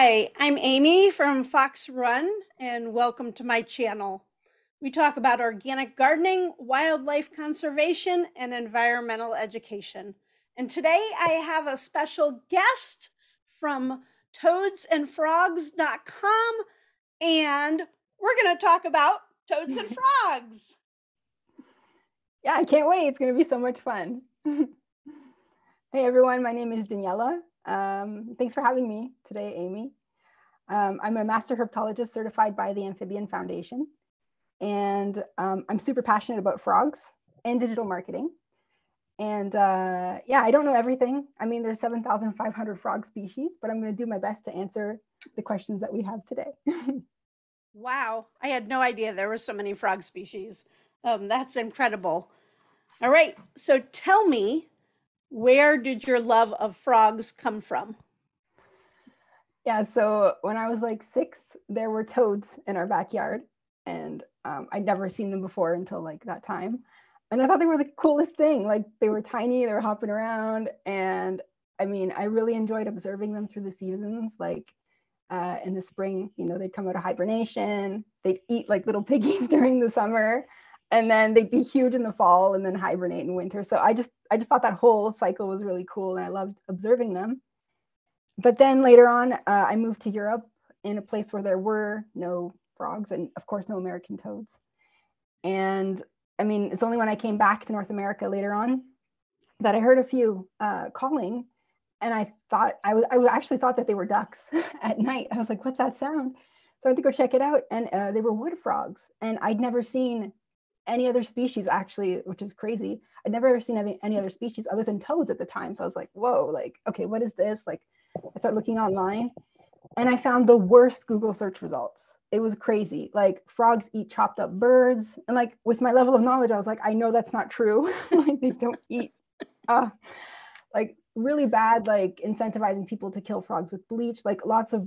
Hi, I'm Amy from Fox Run, and welcome to my channel. We talk about organic gardening, wildlife conservation, and environmental education. And today I have a special guest from toadsnfrogs.com, and we're going to talk about toads and frogs. Yeah, I can't wait. It's going to be so much fun. hey, everyone. My name is Daniella. Um, thanks for having me today, Amy. Um, I'm a master herpetologist certified by the Amphibian Foundation, and um, I'm super passionate about frogs and digital marketing. And uh, yeah, I don't know everything. I mean, there's 7,500 frog species, but I'm going to do my best to answer the questions that we have today. wow, I had no idea there were so many frog species. Um, that's incredible. All right, so tell me where did your love of frogs come from? Yeah, so when I was like six, there were toads in our backyard, and um, I'd never seen them before until like that time. And I thought they were the coolest thing. Like they were tiny, they were hopping around, and I mean, I really enjoyed observing them through the seasons. Like uh, in the spring, you know, they'd come out of hibernation, they'd eat like little piggies during the summer, and then they'd be huge in the fall and then hibernate in winter. So I just I just thought that whole cycle was really cool and I loved observing them. But then later on, uh, I moved to Europe in a place where there were no frogs and of course no American toads. And I mean, it's only when I came back to North America later on that I heard a few uh, calling and I thought I was I actually thought that they were ducks at night. I was like, "What's that sound?" So I went to go check it out, and uh, they were wood frogs. And I'd never seen any other species actually, which is crazy. I'd never ever seen any, any other species other than toads at the time. So I was like, whoa, like, okay, what is this? Like, I started looking online and I found the worst Google search results. It was crazy. Like, frogs eat chopped up birds. And like, with my level of knowledge, I was like, I know that's not true. like, they don't eat, uh, like, really bad, like, incentivizing people to kill frogs with bleach, like, lots of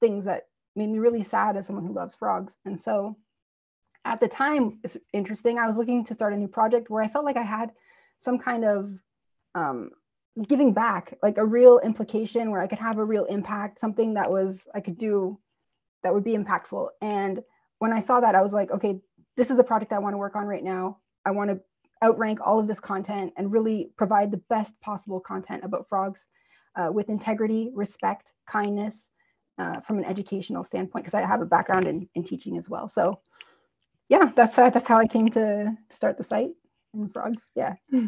things that made me really sad as someone who loves frogs. And so at the time, it's interesting. I was looking to start a new project where I felt like I had some kind of um, giving back, like a real implication where I could have a real impact, something that was I could do that would be impactful. And when I saw that, I was like, okay, this is the project I want to work on right now. I want to outrank all of this content and really provide the best possible content about frogs uh, with integrity, respect, kindness, uh, from an educational standpoint, because I have a background in, in teaching as well. So yeah, that's uh, that's how I came to start the site and frogs. Yeah.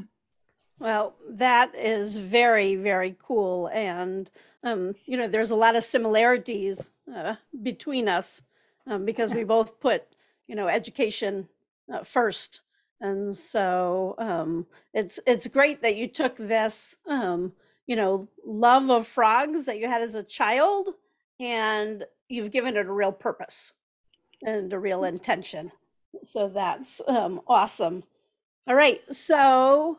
Well, that is very, very cool. And, um, you know, there's a lot of similarities uh, between us um, because we both put, you know, education uh, first. And so um, it's it's great that you took this, um, you know, love of frogs that you had as a child and you've given it a real purpose and a real intention. So that's um, awesome. All right. So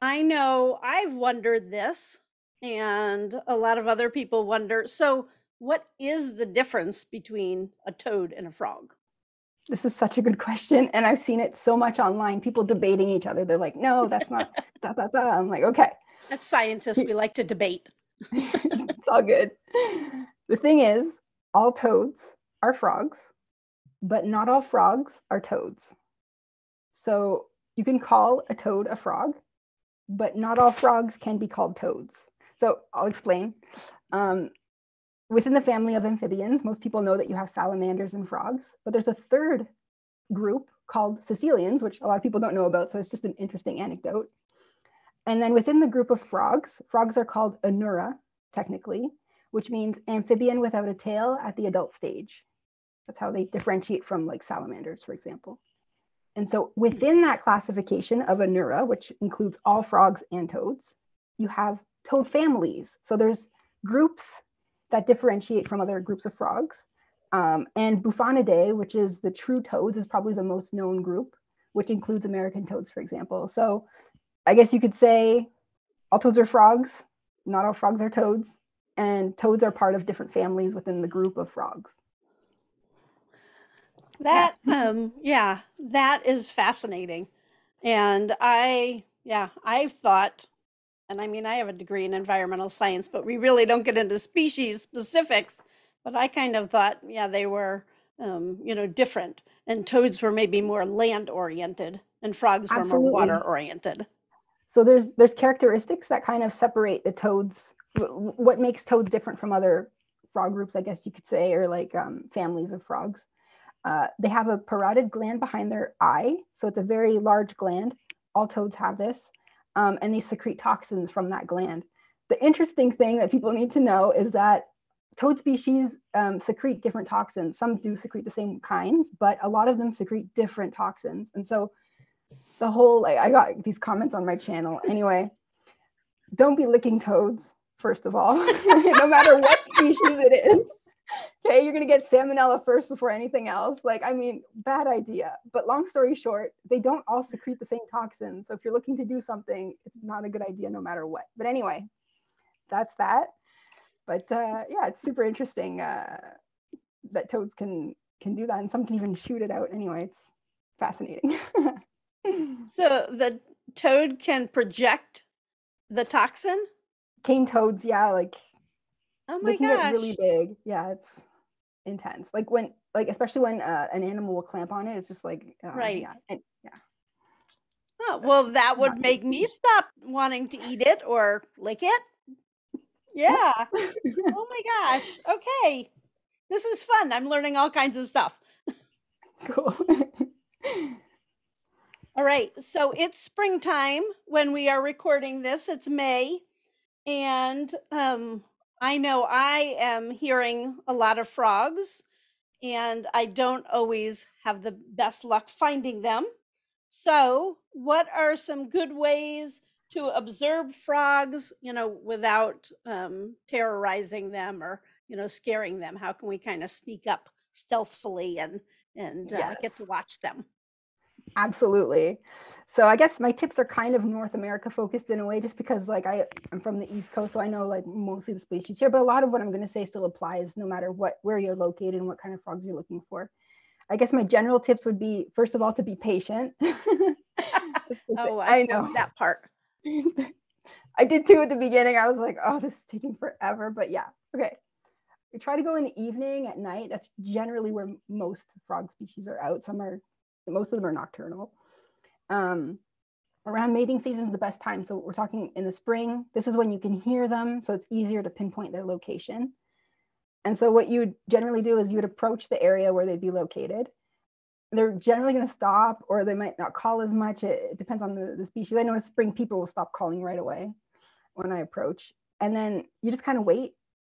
I know I've wondered this, and a lot of other people wonder. So, what is the difference between a toad and a frog? This is such a good question. And I've seen it so much online, people debating each other. They're like, no, that's not, da, da, da. I'm like, okay. As scientists, we like to debate. it's all good. The thing is, all toads are frogs but not all frogs are toads. So you can call a toad a frog, but not all frogs can be called toads. So I'll explain. Um, within the family of amphibians, most people know that you have salamanders and frogs, but there's a third group called caecilians, which a lot of people don't know about. So it's just an interesting anecdote. And then within the group of frogs, frogs are called anura, technically, which means amphibian without a tail at the adult stage. That's how they differentiate from like salamanders, for example. And so within that classification of Anura, which includes all frogs and toads, you have toad families. So there's groups that differentiate from other groups of frogs. Um, and Bufonidae, which is the true toads, is probably the most known group, which includes American toads, for example. So I guess you could say all toads are frogs, not all frogs are toads, and toads are part of different families within the group of frogs. That um yeah, that is fascinating. And I yeah, I've thought and I mean, I have a degree in environmental science, but we really don't get into species specifics. But I kind of thought, yeah, they were, um, you know, different. And toads were maybe more land oriented, and frogs were Absolutely. more water oriented. So there's there's characteristics that kind of separate the toads. What makes toads different from other frog groups, I guess you could say, or like um, families of frogs. Uh, they have a parotid gland behind their eye, so it's a very large gland. All toads have this, um, and they secrete toxins from that gland. The interesting thing that people need to know is that toad species um, secrete different toxins. Some do secrete the same kinds, but a lot of them secrete different toxins. And so the whole like I got these comments on my channel anyway. Don't be licking toads, first of all, no matter what species it is. Okay, you're gonna get salmonella first before anything else. Like, I mean, bad idea. But long story short, they don't all secrete the same toxins. So if you're looking to do something, it's not a good idea no matter what. But anyway, that's that. But uh, yeah, it's super interesting uh, that toads can can do that, and some can even shoot it out. Anyway, it's fascinating. So the toad can project the toxin. cane toads yeah like Oh my can gosh. get really big yeah it's intense like when like especially when uh, an animal will clamp on it it's just like uh, Right. yeah and, yeah Oh, well, that would make me stop wanting to eat it or lick it. Yeah. oh my gosh. Okay. This is fun. I'm learning all kinds of stuff. cool All right. So it's springtime when we are recording this. It's May. And um, I know I am hearing a lot of frogs, and I don't always have the best luck finding them. So, what are some good ways to observe frogs, you know, without um, terrorizing them or, you know, scaring them? How can we kind of sneak up stealthily and and uh, get to watch them? absolutely so i guess my tips are kind of north america focused in a way just because like i i'm from the east coast so i know like mostly the species here but a lot of what i'm going to say still applies no matter what where you're located and what kind of frogs you're looking for i guess my general tips would be first of all to be patient Just to oh, say- Oh, I, I know know. that part. I did too at the beginning. I was like, oh, this is taking forever. But yeah, okay. We try to go in the evening at night. That's generally where most frog species are out. Some are, most of them are nocturnal. Um, around mating season is the best time. So we're talking in the spring. This is when you can hear them. So it's easier to pinpoint their location. And so what you would generally do is you would approach the area where they'd be located. They're generally going to stop or they might not call as much. It, it depends on the, the species. I know in spring peepers will stop calling right away when I approach. And then you just kind of wait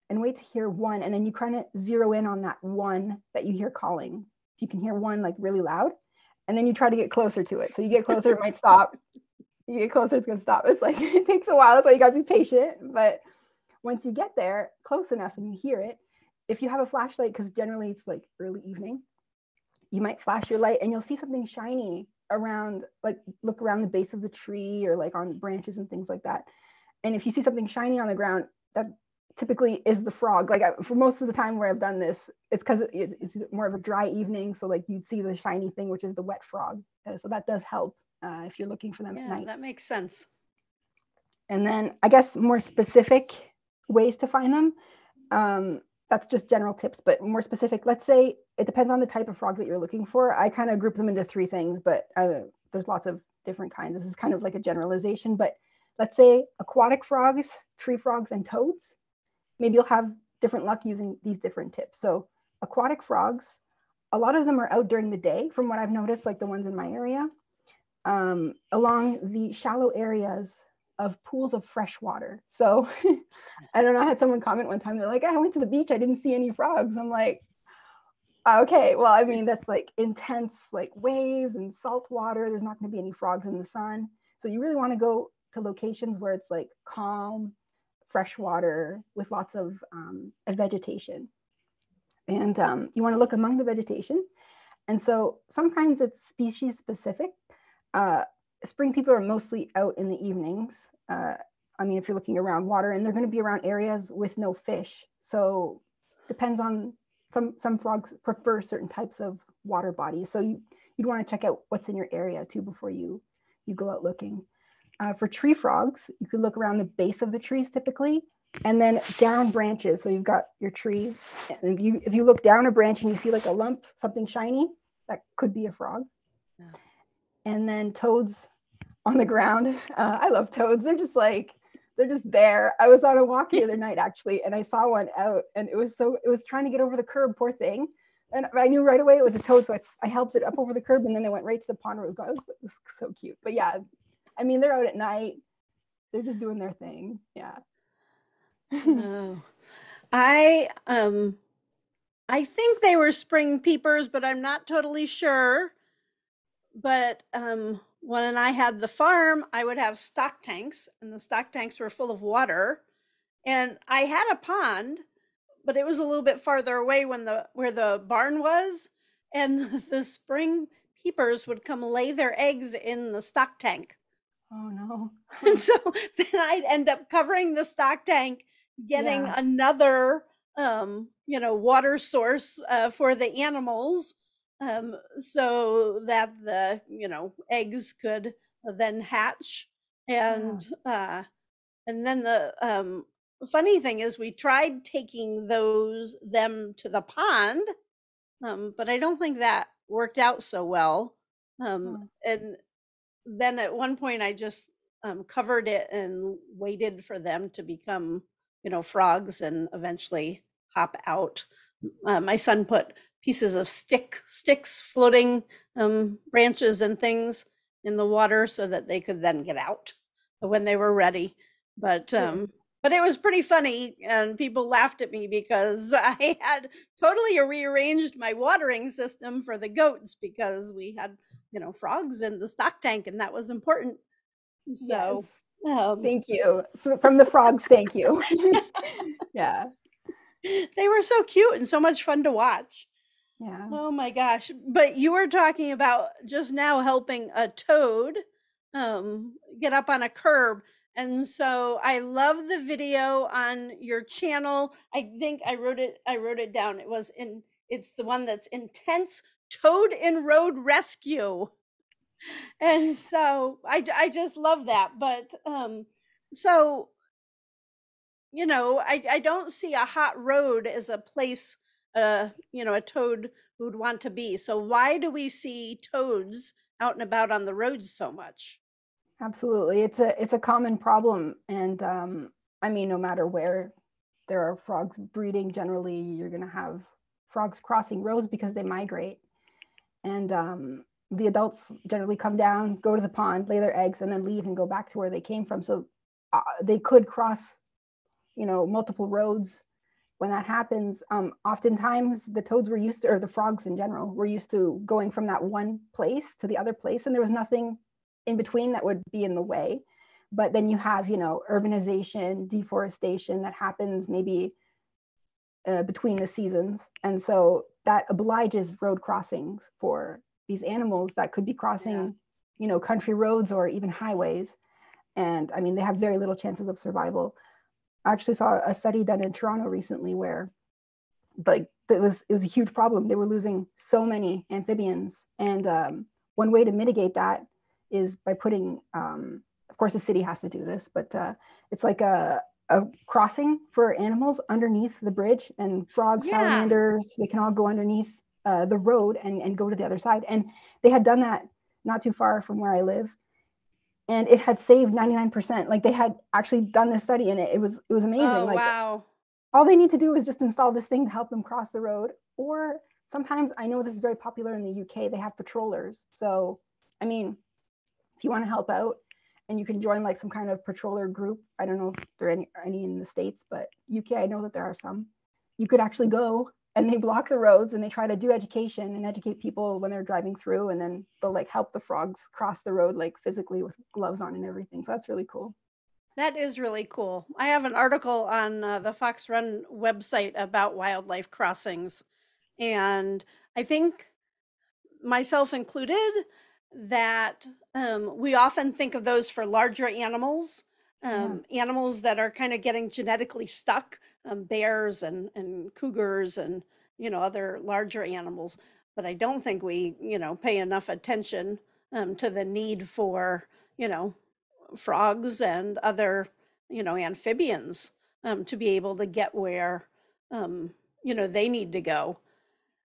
and wait to hear one. And then you kind of zero in on that one that you hear calling. If you can hear one like really loud, and then you try to get closer to it. So you get closer, it might stop. You get closer, it's gonna stop. It's like it takes a while. That's why you gotta be patient. But once you get there close enough and you hear it, if you have a flashlight, because generally it's like early evening, you might flash your light and you'll see something shiny around, like look around the base of the tree or like on branches and things like that. And if you see something shiny on the ground, that typically is the frog. Like I, for most of the time where I've done this, it's because it, it's more of a dry evening. So like you'd see the shiny thing, which is the wet frog. Uh, so that does help uh, if you're looking for them at night. that makes sense. And then I guess more specific ways to find them. Um, that's just general tips, but more specific. Let's say it depends on the type of frog that you're looking for. I kind of group them into three things, but uh, there's lots of different kinds. This is kind of like a generalization, but let's say aquatic frogs, tree frogs, and toads. Maybe you'll have different luck using these different tips. So aquatic frogs, a lot of them are out during the day, from what I've noticed, like the ones in my area, um, along the shallow areas of pools of fresh water. So I don't know, I had someone comment one time, they're like, I went to the beach, I didn't see any frogs. I'm like, okay, well, I mean, that's like intense like waves and salt water. There's not going to be any frogs in the sun. So you really want to go to locations where it's like calm, fresh water with lots of um, vegetation. And um, you want to look among the vegetation. And so sometimes it's species specific. Uh, spring peepers are mostly out in the evenings. Uh, I mean, if you're looking around water, and they're going to be around areas with no fish. So depends on some some frogs prefer certain types of water bodies. So you you'd want to check out what's in your area too before you you go out looking. Uh, for tree frogs, you could look around the base of the trees typically, and then down branches. So you've got your tree, and you if you look down a branch and you see like a lump, something shiny, that could be a frog. Yeah. And then toads on the ground. Uh, I love toads. They're just like they're just there. I was on a walk the other night actually, and I saw one out, and it was so it was trying to get over the curb. Poor thing. And I knew right away it was a toad, so I, I helped it up over the curb, and then they went right to the pond where it was going. It was, it was so cute. But yeah, I mean, they're out at night. They're just doing their thing. Yeah. Oh. I um I think they were spring peepers, but I'm not totally sure. But um when I had the farm, I would have stock tanks, and the stock tanks were full of water. And I had a pond, but it was a little bit farther away when the where the barn was, and the spring peepers would come lay their eggs in the stock tank. Oh no. And so then I'd end up covering the stock tank, getting Yeah. another, um, you know, water source uh, for the animals, um, so that the, you know, eggs could then hatch. And uh, and then the um, funny thing is, we tried taking those them to the pond, um, but I don't think that worked out so well. Um, and then at one point I just um, covered it and waited for them to become, you know, frogs and eventually hop out. Uh, my son put pieces of stick sticks, floating um, branches and things in the water so that they could then get out when they were ready. But um, but it was pretty funny, and people laughed at me because I had totally rearranged my watering system for the goats because we had you know frogs in the stock tank, and that was important. So Yes. um, Thank you. From the frogs, thank you. yeah. they were so cute and so much fun to watch. Yeah. Oh my gosh. But you were talking about just now helping a toad um, get up on a curb. And so I love the video on your channel. I think I wrote it I wrote it down. It was in it's the one that's intense toad in road rescue. And so I, I just love that. But um so you know, I I don't see a hot road as a place uh, you know, a toad would want to be. So why do we see toads out and about on the roads so much? Absolutely. It's a it's a common problem. And um, I mean, no matter where there are frogs breeding, generally you're gonna have frogs crossing roads because they migrate. And um, the adults generally come down, go to the pond, lay their eggs, and then leave and go back to where they came from. So uh, they could cross, you know, multiple roads. When that happens, um, oftentimes the toads were used to, or the frogs in general, were used to going from that one place to the other place, and there was nothing in between that would be in the way. But then you have, you know, urbanization, deforestation that happens maybe uh, between the seasons. And so that obliges road crossings for these animals that could be crossing, you know, country roads or even highways. And I mean, they have very little chances of survival. I actually saw a study done in Toronto recently where like it was it was a huge problem. They were losing so many amphibians. And um, one way to mitigate that is by putting um, of course the city has to do this, but uh, it's like a a crossing for animals underneath the bridge and frogs, Yeah. salamanders, they can all go underneath uh, the road and, and go to the other side. And they had done that not too far from where I live. And it had saved 99%. Like they had actually done this study and it, it was it was amazing. Oh like wow. all they need to do is just install this thing to help them cross the road. Or sometimes I know this is very popular in the UK, they have patrollers. So I mean, if you want to help out and you can join like some kind of patroller group. I don't know if there are any, any in the States, but UK, I know that there are some. You could actually go and they block the roads and they try to do education and educate people when they're driving through and then they'll like help the frogs cross the road like physically with gloves on and everything. So that's really cool. That is really cool. I have an article on uh, the Fox Run website about wildlife crossings. And I think, myself included, that um, we often think of those for larger animals, um, animals that are kind of getting genetically stuck, um, bears and, and cougars and, you know, other larger animals. But I don't think we, you know, pay enough attention um, to the need for, you know, frogs and other, you know, amphibians um, to be able to get where, um, you know, they need to go.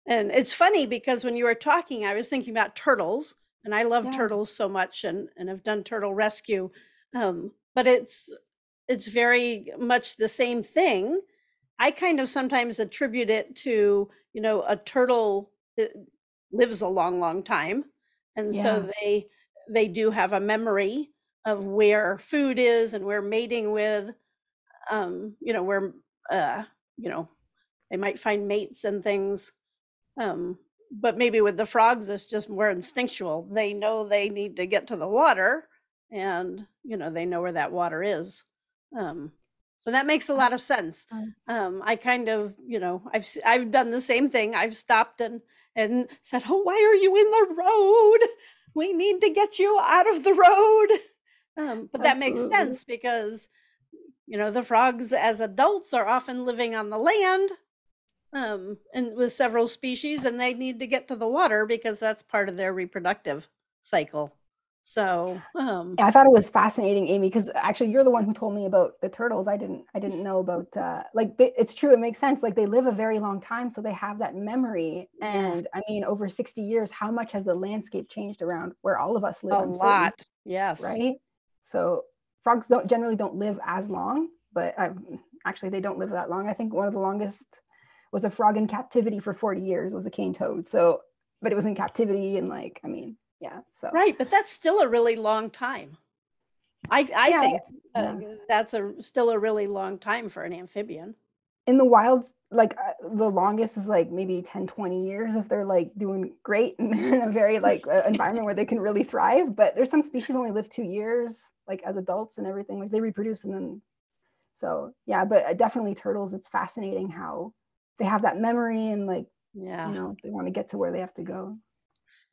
And it's funny because when you were talking, I was thinking about turtles, and I love Yeah. turtles so much, and and have done turtle rescue. Um, but it's it's very much the same thing. I kind of sometimes attribute it to, you know, a turtle that lives a long, long time, and so they they do have a memory of where food is and where mating with, um, you know, where uh, you know, they might find mates and things. Um, but maybe with the frogs, it's just more instinctual. They know they need to get to the water, and you know they know where that water is. Um, so that makes a lot of sense. Um, I kind of, you know, I've i've done the same thing. I've stopped and and said, "Oh, why are you in the road? We need to get you out of the road." Um, but that makes sense because you know the frogs as adults are often living on the land um and with several species and they need to get to the water because that's part of their reproductive cycle so um Yeah, I thought it was fascinating, Amy, because actually you're the one who told me about the turtles. I didn't I didn't know about uh like they, it's true, it makes sense. Like they live a very long time, so they have that memory. And I mean, over 60 years, how much has the landscape changed around where all of us live a uncertain, lot yes right? So frogs don't generally don't live as long, but um, actually they don't live that long. I think one of the longest was a frog in captivity for 40 years was a cane toad. So, but it was in captivity and like, I mean, yeah. So right but that's still a really long time i i Yeah, think uh, yeah. that's a still a really long time for an amphibian in the wild like uh, the longest is like maybe 10 20 years if they're like doing great and they're in a very like uh, environment where they can really thrive but there's some species only live two years like as adults and everything like they reproduce and then so yeah but uh, definitely turtles it's fascinating how they have that memory and like yeah you know they want to get to where they have to go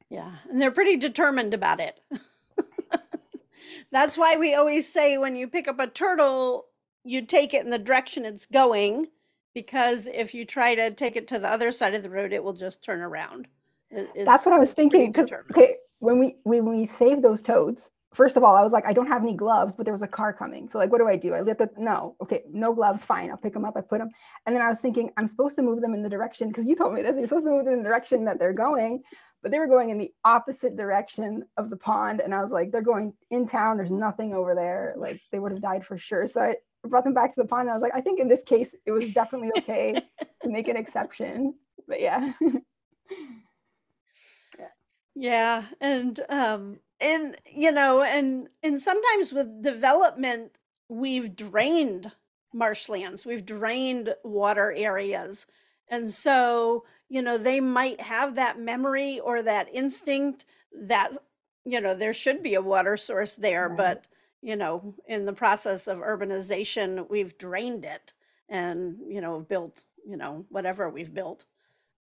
Yeah, and they're pretty determined about it. That's why we always say when you pick up a turtle, you take it in the direction it's going, because if you try to take it to the other side of the road, it will just turn around. It- that's what i was thinking because okay when we when we save those toads first of all i was like i don't have any gloves but there was a car coming. So like what do i do? I let the no okay no gloves fine i'll pick them up i put them and then i was thinking i'm supposed to move them in the direction because you told me this you're supposed to move them in the direction that they're going but they were going in the opposite direction of the pond. And i was like they're going in town there's nothing over there like they would have died for sure. So i brought them back to the pond and i was like i think in this case it was definitely okay to make an exception but yeah. Yeah, and um and you know, and and sometimes with development, we've drained marshlands, we've drained water areas. And so, you know, they might have that memory or that instinct that, you know, there should be a water source there, Right. but, you know, in the process of urbanization, we've drained it and, you know, built, you know, whatever we've built.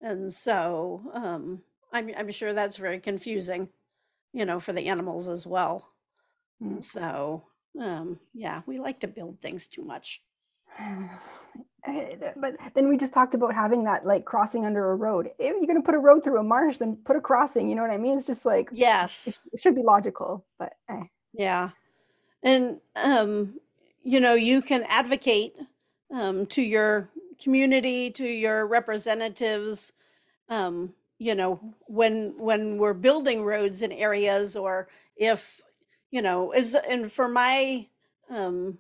And so, um, I'm I'm sure that's very confusing, you know, for the animals as well. Mm. So, um, yeah, we like to build things too much. Eh, But then we just talked about having that like crossing under a road. If you're going to put a road through a marsh, then put a crossing. You know what I mean? It's just like Yes. it should be logical, but eh. Yeah. And um, you know, you can advocate um to your community, to your representatives, um, you know, when when we're building roads in areas or if, you know, is and for my um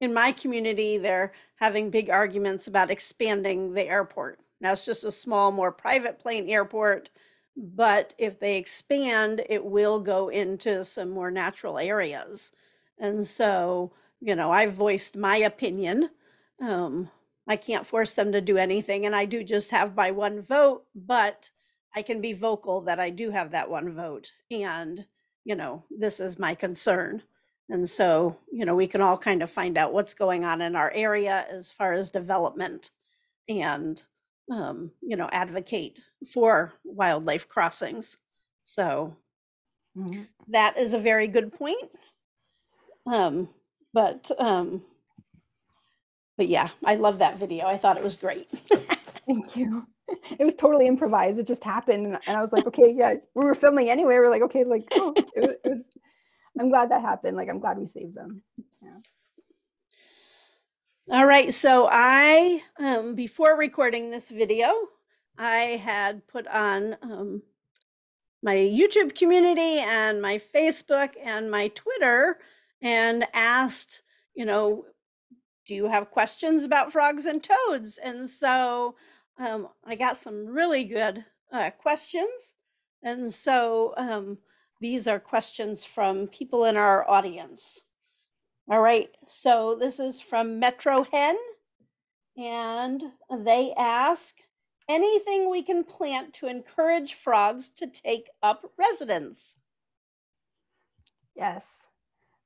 in my community, they're having big arguments about expanding the airport. Now it's just a small, more private plane airport, but if they expand, it will go into some more natural areas. And so, you know, I've voiced my opinion. Um, I can't force them to do anything, and I do just have my one vote, but I can be vocal that I do have that one vote. And, you know, this is my concern. And so, you know, we can all kind of find out what's going on in our area as far as development and, um, you know, advocate for wildlife crossings. So Mhm. that is a very good point. Um, but, um, but yeah, I love that video. I thought it was great. thank you. It was totally improvised. It just happened, and, I was like, okay, yeah, we were filming anyway. We're like, okay, like, oh, it, wa- it was. I'm glad that happened. Like, I'm glad we saved them. All right, so I, um, before recording this video, I had put on um, my YouTube community and my Facebook and my Twitter and asked, you know, do you have questions about frogs and toads? And so um, I got some really good uh, questions. And so um, these are questions from people in our audience. All right, so this is from Metro Hen, and they ask anything we can plant to encourage frogs to take up residence. Yes,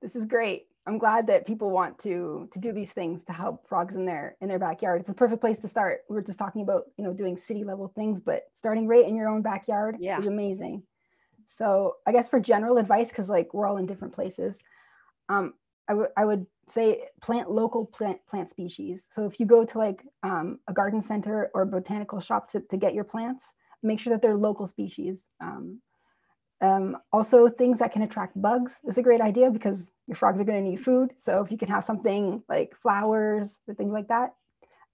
this is great. I'm glad that people want to to do these things to help frogs in their in their backyard. It's a perfect place to start. We were just talking about you know doing city level things, but starting right in your own backyard Yeah. is amazing. So I guess for general advice, because like we're all in different places, um, I would I would say plant local plant plant species. So if you go to like um, a garden center or a botanical shop to, to get your plants, make sure that they're local species. Um, um, also, things that can attract bugs is a great idea because your frogs are going to need food. So if you can have something like flowers or things like that.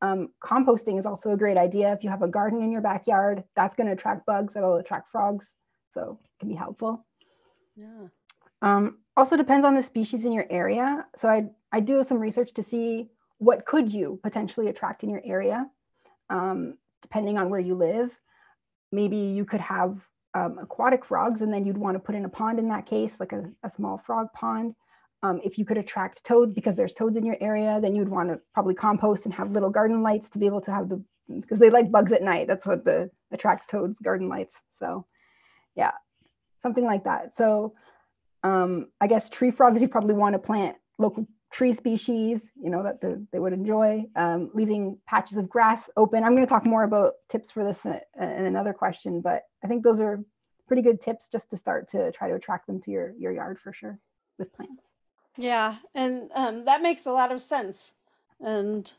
Um, composting is also a great idea. If you have a garden in your backyard, that's going to attract bugs. That'll attract frogs. So it can be helpful. Yeah. Um, also depends on the species in your area. So I I do some research to see what could you potentially attract in your area, um, depending on where you live. Maybe you could have um, aquatic frogs, and then you'd want to put in a pond in that case, like a, a small frog pond. Um, if you could attract toads because there's toads in your area, then you'd want to probably compost and have little garden lights to be able to have the because they like bugs at night. That's what the attracts toads, garden lights. So yeah, something like that. So um, I guess tree frogs, you probably want to plant local tree species, you know, that the, they would enjoy, um, leaving patches of grass open. I'm going to talk more about tips for this in, in another question, but I think those are pretty good tips just to start to try to attract them to your, your yard for sure with plants. Yeah, and um, that makes a lot of sense. And,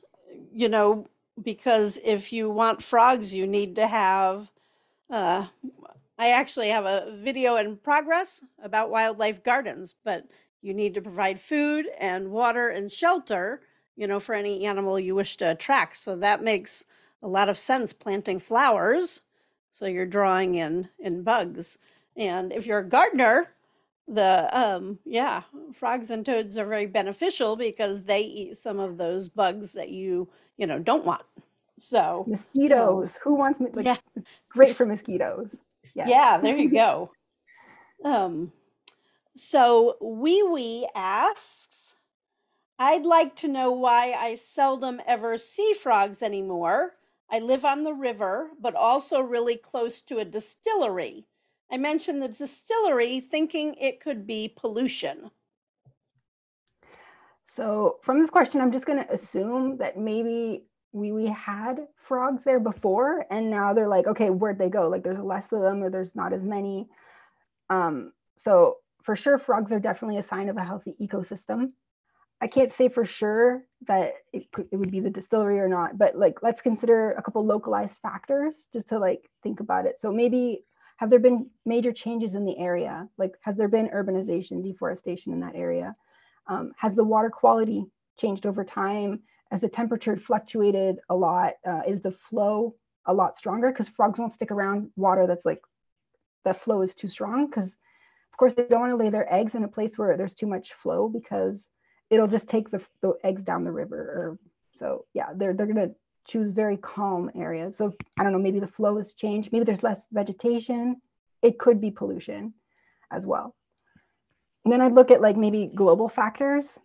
you know, because if you want frogs, you need to have. Uh, I actually have a video in progress about wildlife gardens, but you need to provide food and water and shelter, you know, for any animal you wish to attract. So that makes a lot of sense planting flowers. So you're drawing in in bugs. And if you're a gardener, the um yeah, frogs and toads are very beneficial because they eat some of those bugs that you, you know, don't want. So, Mosquitoes, who wants, me- like, yeah. great for mosquitoes. Yeah. Yeah, there you go. um, so Wee Wee asks, I'd like to know why I seldom ever see frogs anymore. I live on the river, but also really close to a distillery. I mentioned the distillery thinking it could be pollution. So from this question, I'm just going to assume that maybe we we had frogs there before, and now they're like, okay, where'd they go? Like there's less of them, or there's not as many. Um, so for sure, frogs are definitely a sign of a healthy ecosystem. I can't say for sure that it it would be the distillery or not, but like let's consider a couple localized factors just to like think about it. So maybe have there been major changes in the area? Like has there been urbanization, deforestation in that area? Um, has the water quality changed over time? As the temperature fluctuated a lot? Uh, is the flow a lot stronger? Because frogs won't stick around water that's like the flow is too strong. Because of course they don't want to lay their eggs in a place where there's too much flow because it'll just take the, the eggs down the river. Or so yeah, they're they're gonna choose very calm areas. So I don't know, maybe the flow has changed. Maybe there's less vegetation. It could be pollution as well. And then I'd look at like maybe global factors.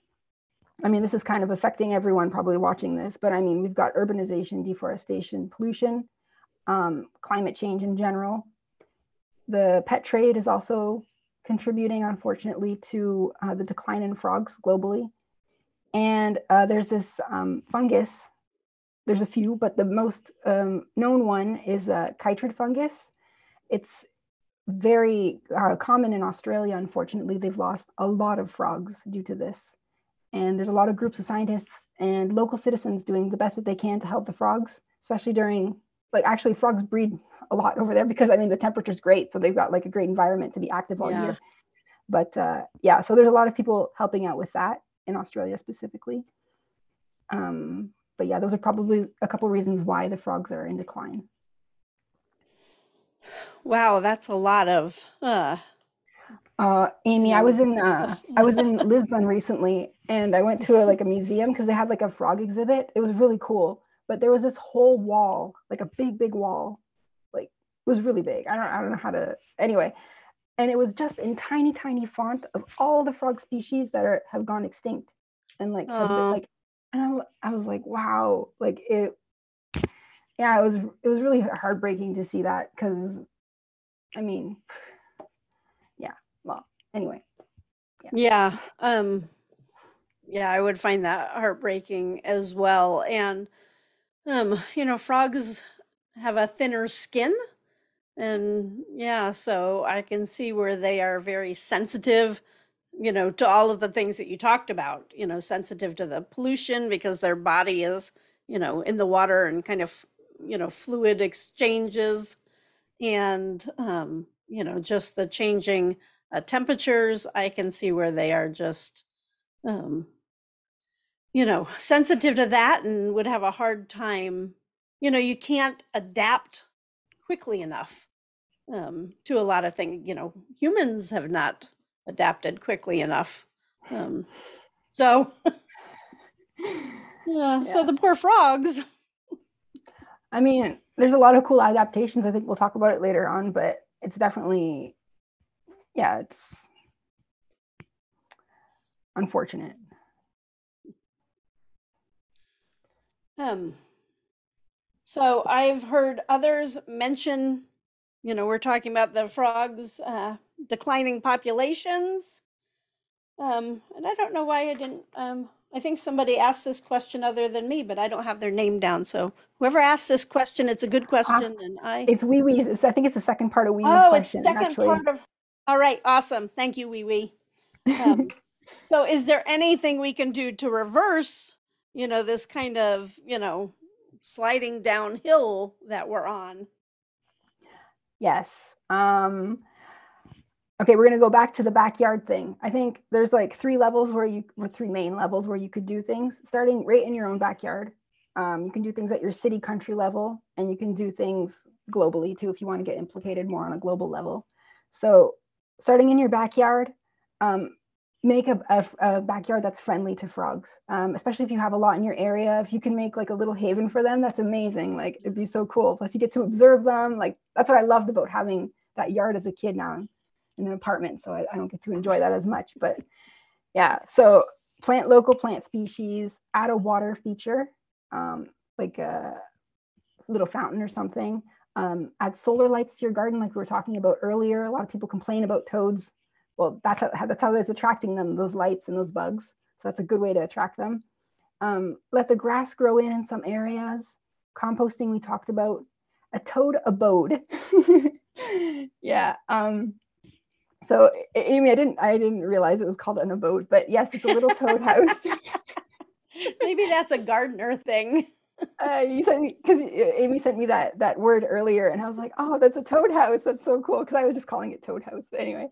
I mean, this is kind of affecting everyone probably watching this, but I mean, we've got urbanization, deforestation, pollution, um, climate change in general. The pet trade is also contributing, unfortunately, to uh, the decline in frogs globally. And uh, there's this um, fungus, there's a few, but the most um, known one is uh, chytrid fungus. It's very uh, common in Australia. Unfortunately, they've lost a lot of frogs due to this. And there's a lot of groups of scientists and local citizens doing the best that they can to help the frogs, especially during, like, actually, frogs breed a lot over there because I mean, the temperature's great. So they've got like a great environment to be active all Yeah. year. But uh, yeah, so there's a lot of people helping out with that in Australia specifically. Um, but yeah, those are probably a couple reasons why the frogs are in decline. Wow, that's a lot of uh uh, Amy, I was in uh, I was in Lisbon recently, and I went to a, like a museum because they had like a frog exhibit. It was really cool, but there was this whole wall, like a big, big wall, like it was really big. I don't I don't know how to anyway, and it was just in tiny, tiny font of all the frog species that are have gone extinct, and like have like, and I, I was like, wow, like it, yeah, it was it was really heartbreaking to see that because, I mean yeah well anyway yeah. yeah um yeah i would find that heartbreaking as well and um you know frogs have a thinner skin and yeah so i can see where they are very sensitive you know to all of the things that you talked about you know sensitive to the pollution because their body is you know in the water and kind of you know fluid exchanges and um you know just the changing uh, temperatures, I can see where they are just, um, you know, sensitive to that and would have a hard time. You know, you can't adapt quickly enough um, to a lot of things. You know, humans have not adapted quickly enough. Um, so, yeah, yeah, so the poor frogs. I mean, there's a lot of cool adaptations. I think we'll talk about it later on, but it's definitely yeah, it's unfortunate. Um, so I've heard others mention, you know, we're talking about the frogs' uh, declining populations. Um, and I don't know why I didn't. Um, I think somebody asked this question other than me, but I don't have their name down. So whoever asked this question, it's a good uh, question, uh, and I. It's wee wee. I think it's the second part of wee Oh, question, Oh, it's second actually. part of all right, awesome. Thank you, Wee Wee. Um, so, is there anything we can do to reverse, you know, this kind of, you know, sliding downhill that we're on? Yes. Um, okay, we're going to go back to the backyard thing. I think there's like three levels where you, or three main levels where you could do things, starting right in your own backyard. Um, you can do things at your city country level, and you can do things globally too if you want to get implicated more on a global level. So starting in your backyard, um, make a, a, a, backyard that's friendly to frogs, um, especially if you have a lot in your area. If you can make like a little haven for them, that's amazing. Like it'd be so cool. Plus, you get to observe them. Like that's what I loved about having that yard as a kid now in an apartment. So I, I don't get to enjoy that as much. But yeah, so plant local plant species, add a water feature, um, like a little fountain or something. Um, add solar lights to your garden, like we were talking about earlier. A lot of people complain about toads. Well, that's how, that's how it's attracting them, those lights and those bugs. So that's a good way to attract them. Um, let the grass grow in in some areas. Composting, we talked about. A toad abode. yeah. Um, so Amy, I didn't I didn't realize it was called an abode, but yes, it's a little toad house. Maybe that's a gardener thing uh, you sent me because Amy sent me that that word earlier, and I was like, oh, that's a toad house. That's so cool because I was just calling it toad house. Anyway,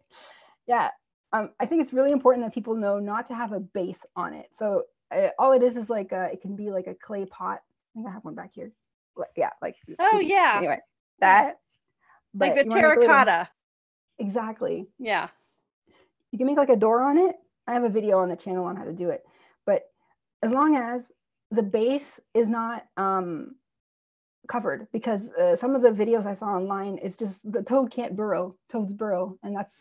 yeah, um, I think it's really important that people know not to have a base on it. So uh, all it is is like a, it can be like a clay pot. I think I have one back here. Yeah, like oh yeah. Anyway, that like the terracotta. Exactly. Yeah. You can make like a door on it. I have a video on the channel on how to do it, but as long as the base is not um, covered because uh, some of the videos I saw online is just the toad can't burrow, toads burrow, and that's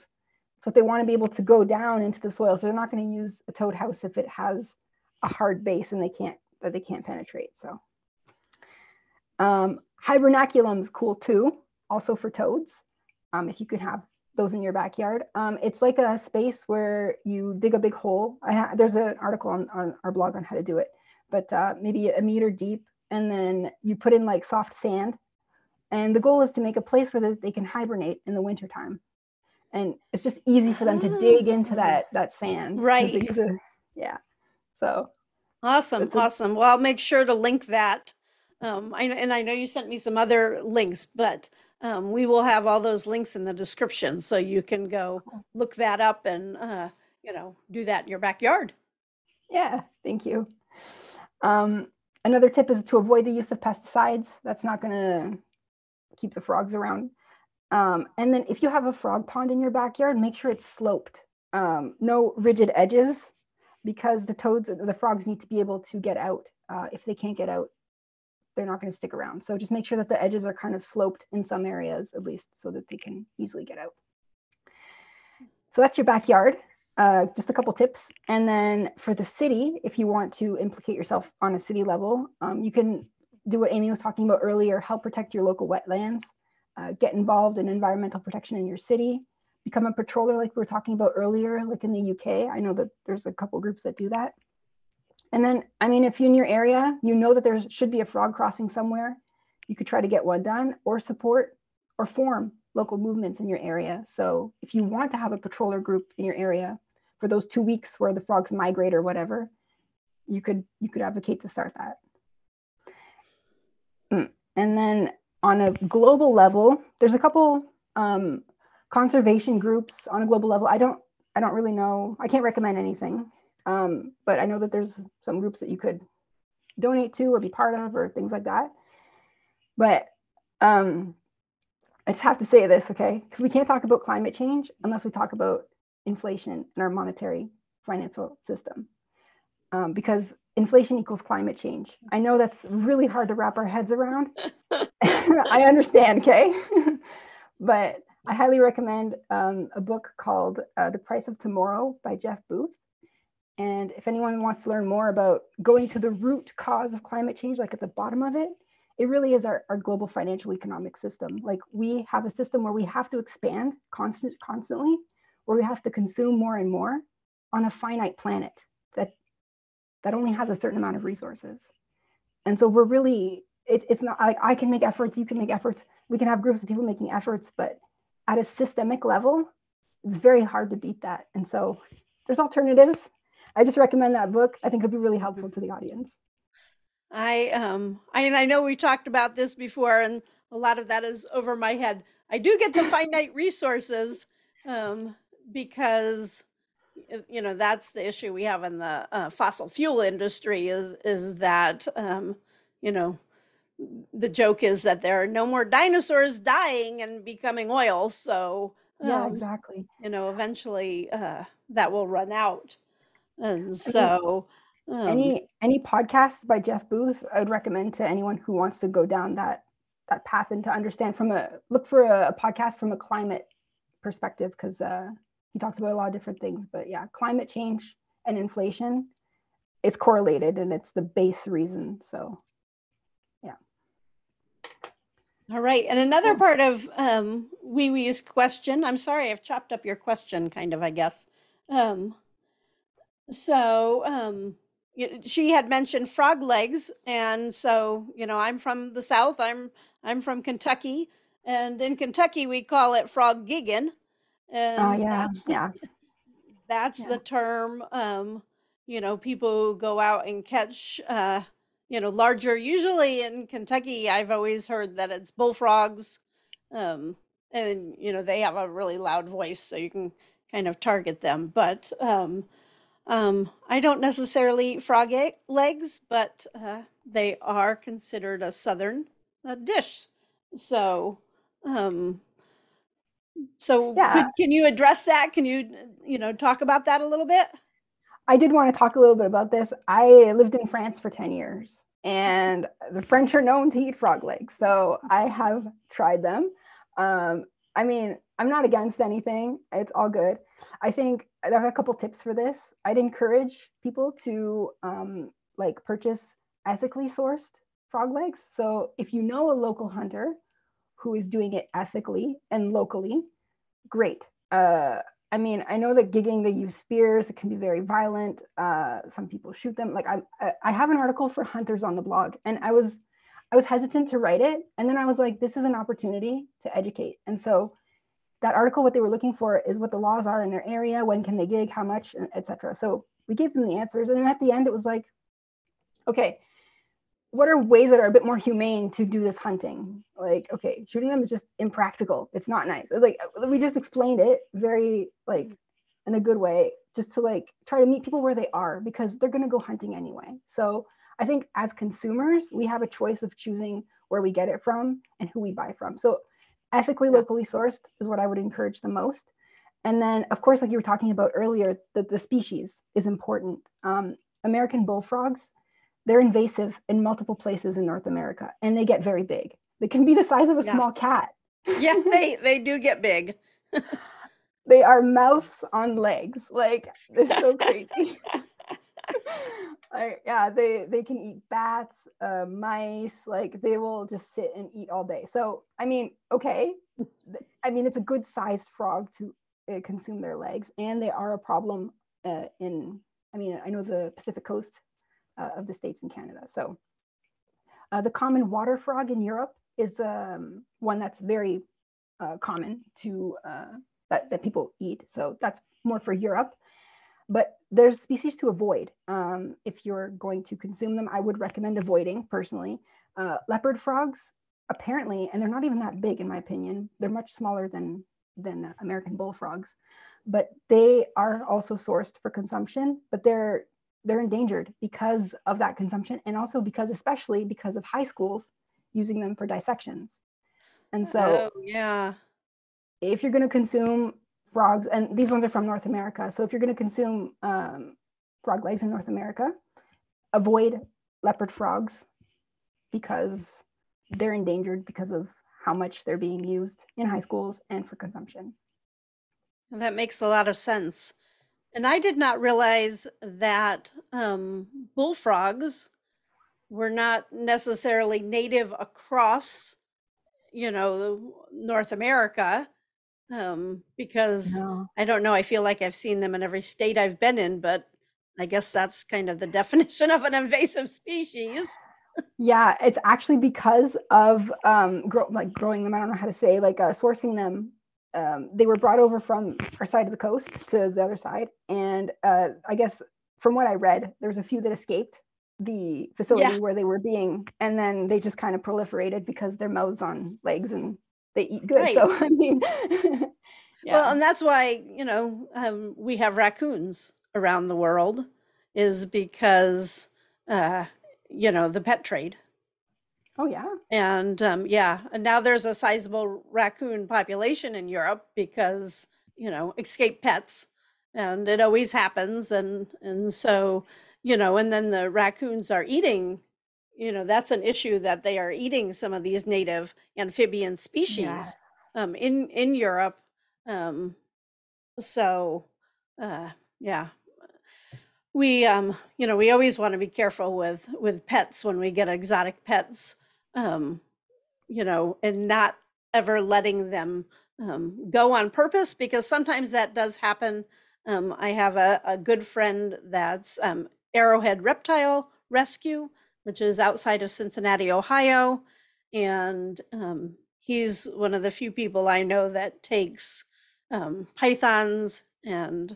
so they want to be able to go down into the soil. So they're not going to use a toad house if it has a hard base and they can't that they can't penetrate. So um, hibernaculum is cool too, also for toads. Um, if you could have those in your backyard, um, it's like a space where you dig a big hole. There's an article on, on our blog on how to do it but uh, maybe a meter deep. And then you put in like soft sand. And the goal is to make a place where they can hibernate in the wintertime. And it's just easy for them to dig into ah. that that sand. Right. A, yeah. So awesome. A, awesome. Well, I'll make sure to link that Um, I, and I know you sent me some other links, but um, we will have all those links in the description so you can go look that up and uh, you know do that in your backyard. Yeah, thank you. Um, another tip is to avoid the use of pesticides. That's not going to keep the frogs around. Um, and then if you have a frog pond in your backyard, make sure it's sloped. Um, no rigid edges because the toads, the frogs need to be able to get out. Uh, if they can't get out, they're not going to stick around. So just make sure that the edges are kind of sloped in some areas at least so that they can easily get out. So that's your backyard. Uh, just a couple tips. And then for the city, if you want to implicate yourself on a city level, um, you can do what Amy was talking about earlier, help protect your local wetlands, uh, get involved in environmental protection in your city, become a patroller like we were talking about earlier, like in the UK. I know that there's a couple groups that do that. And then, I mean, if you're in your area, you know that there should be a frog crossing somewhere, you could try to get one done or support or form local movements in your area. So if you want to have a patroller group in your area for those two weeks where the frogs migrate or whatever, you could you could advocate to start that. Mm, and then on a global level, there's a couple um, conservation groups on a global level. I don't I don't really know. I can't recommend anything. Um, but I know that there's some groups that you could donate to or be part of or things like that. But um, I just have to say this, okay? Because we can't talk about climate change unless we talk about inflation in our monetary financial system. Um, because inflation equals climate change. I know that's really hard to wrap our heads around. I understand, okay? but I highly recommend um, a book called uh, The Price of Tomorrow by Jeff Booth. And if anyone wants to learn more about going to the root cause of climate change, like at the bottom of it, it really is our, our global financial economic system. Like we have a system where we have to expand constant, constantly, where we have to consume more and more on a finite planet that that only has a certain amount of resources. And so we're really, it, it's not like I can make efforts, you can make efforts, we can have groups of people making efforts, but at a systemic level, it's very hard to beat that. And so there's alternatives. I just recommend that book. I think it'll be really helpful to the audience. I um I I know we talked about this before and a lot of that is over my head. I do get the finite resources um because you know that's the issue we have in the uh, fossil fuel industry is is that um you know the joke is that there are no more dinosaurs dying and becoming oil so yeah um, exactly. you know eventually uh that will run out. And so um, any any podcasts by Jeff Booth, I would recommend to anyone who wants to go down that that path and to understand from a look for a, a podcast from a climate perspective because uh, he talks about a lot of different things. But yeah, climate change and inflation is correlated and it's the base reason. So yeah. All right. And another part of um, Wee Wee's question, I'm sorry, I've chopped up your question kind of, I guess. Um, so um, she had mentioned frog legs. And so, you know, I'm from the South, I'm, I'm from Kentucky. And in Kentucky, we call it frog gigging. And Oh yeah, that's, yeah, that's yeah. the term, um, you know, people go out and catch, uh, you know, larger, usually in Kentucky, I've always heard that it's bullfrogs. Um, and, you know, they have a really loud voice, so you can kind of target them. But um, um, I don't necessarily eat frog egg legs, but uh, they are considered a southern uh, dish. So, um, so Yeah. could can you address that? Can you, you know, talk about that a little bit? I did want to talk a little bit about this. I lived in France for 10 years and the French are known to eat frog legs. So I have tried them. Um, I mean, I'm not against anything, it's all good. I think I have a couple tips for this. I'd encourage people to um, like purchase ethically sourced frog legs. So if you know a local hunter who is doing it ethically and locally, great. Uh, I mean, I know that gigging they use spears. It can be very violent. Uh, some people shoot them. Like I, I- have an article for hunters on the blog, and I was, I was hesitant to write it, and then I was like, this is an opportunity to educate. And so, that article, what they were looking for is what the laws are in their area, when can they gig, how much, etc. So we gave them the answers, and at the end, it was like, okay, what are ways that are a bit more humane to do this hunting? Like, okay, shooting them is just impractical. It's not nice. Like we just explained it very like in a good way, just to like try to meet people where they are because they're gonna go hunting anyway. So I think as consumers, we have a choice of choosing where we get it from and who we buy from. So ethically, locally sourced is what I would encourage the most. And then, of course, like you were talking about earlier, that the species is important. Um, American bullfrogs, they're invasive in multiple places in North America, and they get very big. They can be the size of a Yeah. small cat. Yeah, they they do get big. They are mouths on legs. Like it's so crazy. like, yeah, they they can eat bats, uh, mice. Like they will just sit and eat all day. So I mean, okay, I mean it's a good sized frog to uh, consume their legs, and they are a problem uh, in. I mean, I know the Pacific coast uh, of the states in Canada. So uh, the common water frog in Europe is um, one that's very uh, common to uh, that, that people eat. So that's more for Europe. But there's species to avoid um, if you're going to consume them. I would recommend avoiding personally. Uh, leopard frogs, apparently, and they're not even that big in my opinion. They're much smaller than than American bullfrogs, but they are also sourced for consumption. But they're they're endangered because of that consumption, and also because, especially because of high schools using them for dissections. And so, oh, yeah. if you're going to consume frogs, and these ones are from North America, so if you're going to consume um, frog legs in North America, avoid leopard frogs because they're endangered because of how much they're being used in high schools and for consumption. That makes a lot of sense. And I did not realize that um, bullfrogs were not necessarily native across, you know, North America. Um, because No. I don't know, I feel like I've seen them in every state I've been in, but I guess that's kind of the definition of an invasive species. Yeah, it's actually because of um, grow, like growing them. I don't know how to say like uh, sourcing them. Um, they were brought over from our side of the coast to the other side, and uh, I guess from what I read, there was a few that escaped the facility where they were being, and then they just kind of proliferated because their mouths on legs and they eat good. Right. So I mean, yeah, Well, and that's why, you know, um, we have raccoons around the world is because, uh, you know, the pet trade. Oh yeah, And um, yeah, and now there's a sizable raccoon population in Europe because, you know, escape pets. And it always happens. And, and so, you know, and then the raccoons are eating, you know, that's an issue that they are eating some of these native amphibian species Yes. um, in, in Europe. Um, so, uh, yeah, we, um, you know, we always want to be careful with, with pets when we get exotic pets um, you know, and not ever letting them um, go on purpose because sometimes that does happen. Um, I have a, a good friend that's um, Arrowhead Reptile Rescue, which is outside of Cincinnati, Ohio. And um, he's one of the few people I know that takes um, pythons and,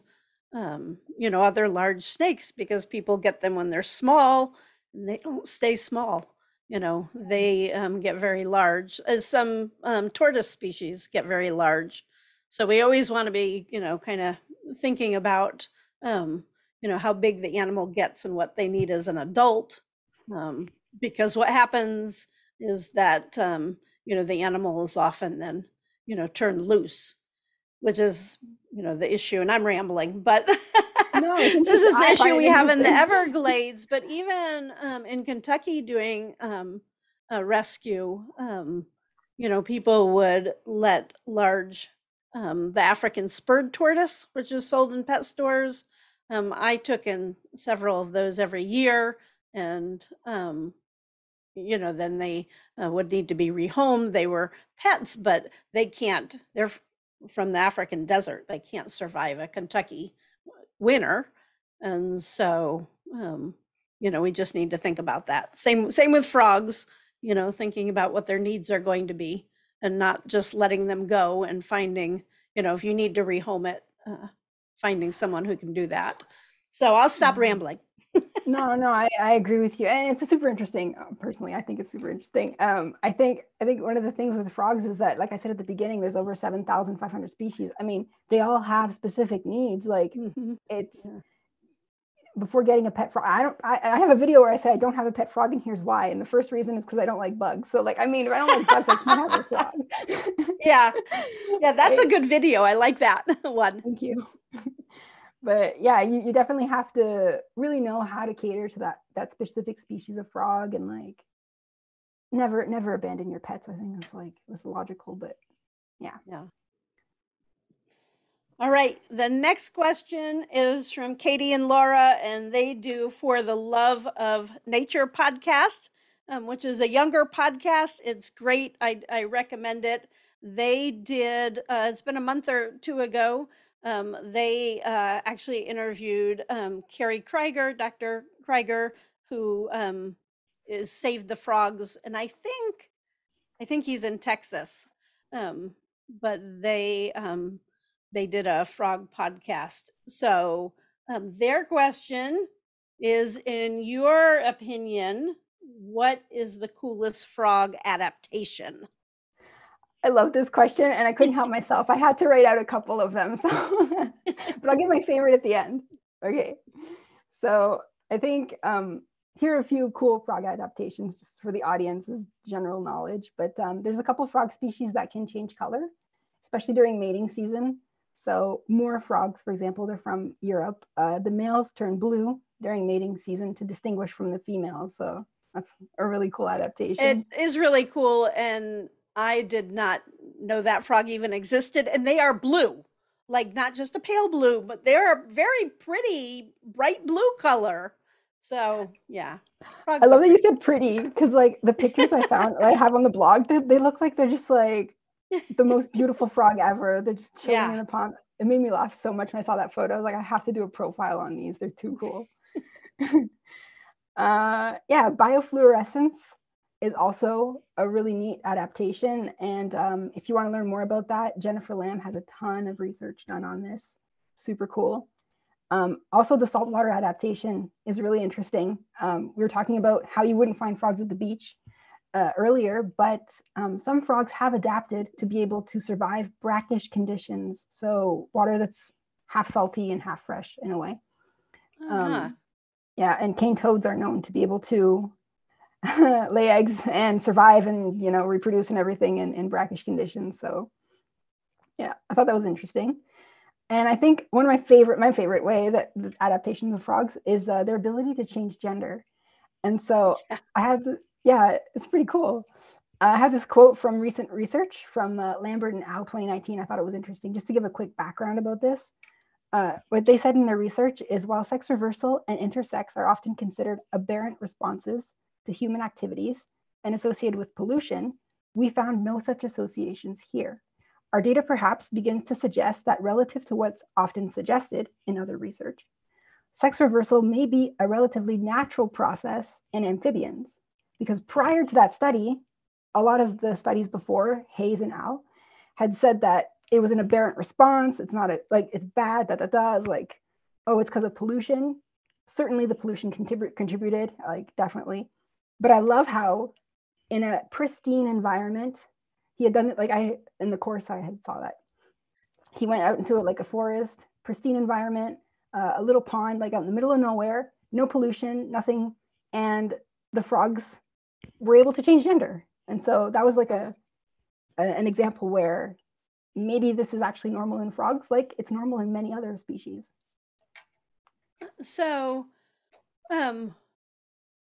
um, you know, other large snakes because people get them when they're small and they don't stay small you know they um, get very large as some um, tortoise species get very large. So we always want to be you know kind of thinking about um, you know how big the animal gets and what they need as an adult um, because what happens is that um, you know the animal is often then you know turned loose which is you know the issue and i'm rambling but No, this is the issue we have in the. Everglades, but even um, in Kentucky doing um, a rescue, um, you know, people would let large, um, the African spurred tortoise, which is sold in pet stores. Um, I took in several of those every year, and um, you know, then they uh, would need to be rehomed. They were pets, but they can't. They're from the African desert. They can't survive a Kentucky winter, and so um, you know we just need to think about that. Same same with frogs. You know, thinking about what their needs are going to be, and not just letting them go and finding. You know, if you need to rehome it, uh, finding someone who can do that. So I'll stop Mhm. rambling. No, no, I, I agree with you, and it's super interesting. Uh, personally, I think it's super interesting. Um, I think I think one of the things with frogs is that, like I said at the beginning, there's over seven thousand five hundred species. I mean, they all have specific needs. Like Mhm. it's Yeah. before getting a pet frog. I don't. I, I have a video where I say I don't have a pet frog, and here's why. And the first reason is because I don't like bugs. So, like, I mean, if I don't like bugs, I can't have a frog. Yeah, yeah, that's a good video. I like that one. Thank you. But yeah, you, you definitely have to really know how to cater to that that specific species of frog and like never never abandon your pets. I think that's like that's logical, but Yeah. Yeah. All right. The next question is from Katie and Laura, and they do For the Love of Nature podcast, um, which is a younger podcast. It's great. I, I recommend it. They did, uh, it's been a month or two ago. Um, they uh, actually interviewed um, Kerry Kriger, Dr. Kriger, who um, is the Frogs. And I think, I think he's in Texas. Um, but they, um, they did a frog podcast. So um, their question is in your opinion, what is the coolest frog adaptation? I love this question and I couldn't help myself. I had to write out a couple of them. So but I'll get my favorite at the end. Okay. So I think um here are a few cool frog adaptations just for the audience's general knowledge. But um, there's a couple frog species that can change color, especially during mating season. So moor frogs, for example, they're from Europe. Uh, the males turn blue during mating season to distinguish from the females. So that's a really cool adaptation. It is really cool. And I did not know that frog even existed. And they are blue, like not just a pale blue, but they're a very pretty bright blue color. So yeah. Frogs I love that you said pretty because like the pictures I found I have on the blog, they, they look like they're just like the most beautiful frog ever. They're just chilling Yeah. in the pond. It made me laugh so much when I saw that photo. I was like, I have to do a profile on these. They're too cool. uh, yeah, biofluorescence is also a really neat adaptation. And um, if you want to learn more about that, Jennifer Lamb has a ton of research done on this. Super cool. Um, also, the saltwater adaptation is really interesting. Um, we were talking about how you wouldn't find frogs at the beach uh, earlier, but um, some frogs have adapted to be able to survive brackish conditions. So, water that's half salty and half fresh in a way. Uh-huh. Um, yeah, and cane toads are known to be able to lay eggs and survive and you know reproduce and everything in, in brackish conditions. So, yeah, I thought that was interesting. And I think one of my favorite, my favorite way that the adaptations of frogs is uh, their ability to change gender. And so Yeah. I have, yeah, it's pretty cool. I have this quote from recent research from uh, Lambert and Al 2019. I thought it was interesting. Just to give a quick background about this, uh, what they said in their research is while sex reversal and intersex are often considered aberrant responses to human activities and associated with pollution, we found no such associations here. Our data perhaps begins to suggest that relative to what's often suggested in other research, sex reversal may be a relatively natural process in amphibians. Because prior to that study, a lot of the studies before, Hayes and Al, had said that it was an aberrant response. It's not a, like, it's bad, da da da. It's like, oh, it's because of pollution. Certainly the pollution contrib- contributed, like, definitely. But I love how in a pristine environment, he had done it like I in the course I had saw that he went out into like a forest, pristine environment, uh, a little pond, like out in the middle of nowhere, no pollution, nothing, and the frogs were able to change gender. And so that was like a, a an example where maybe this is actually normal in frogs, like it's normal in many other species. So, um,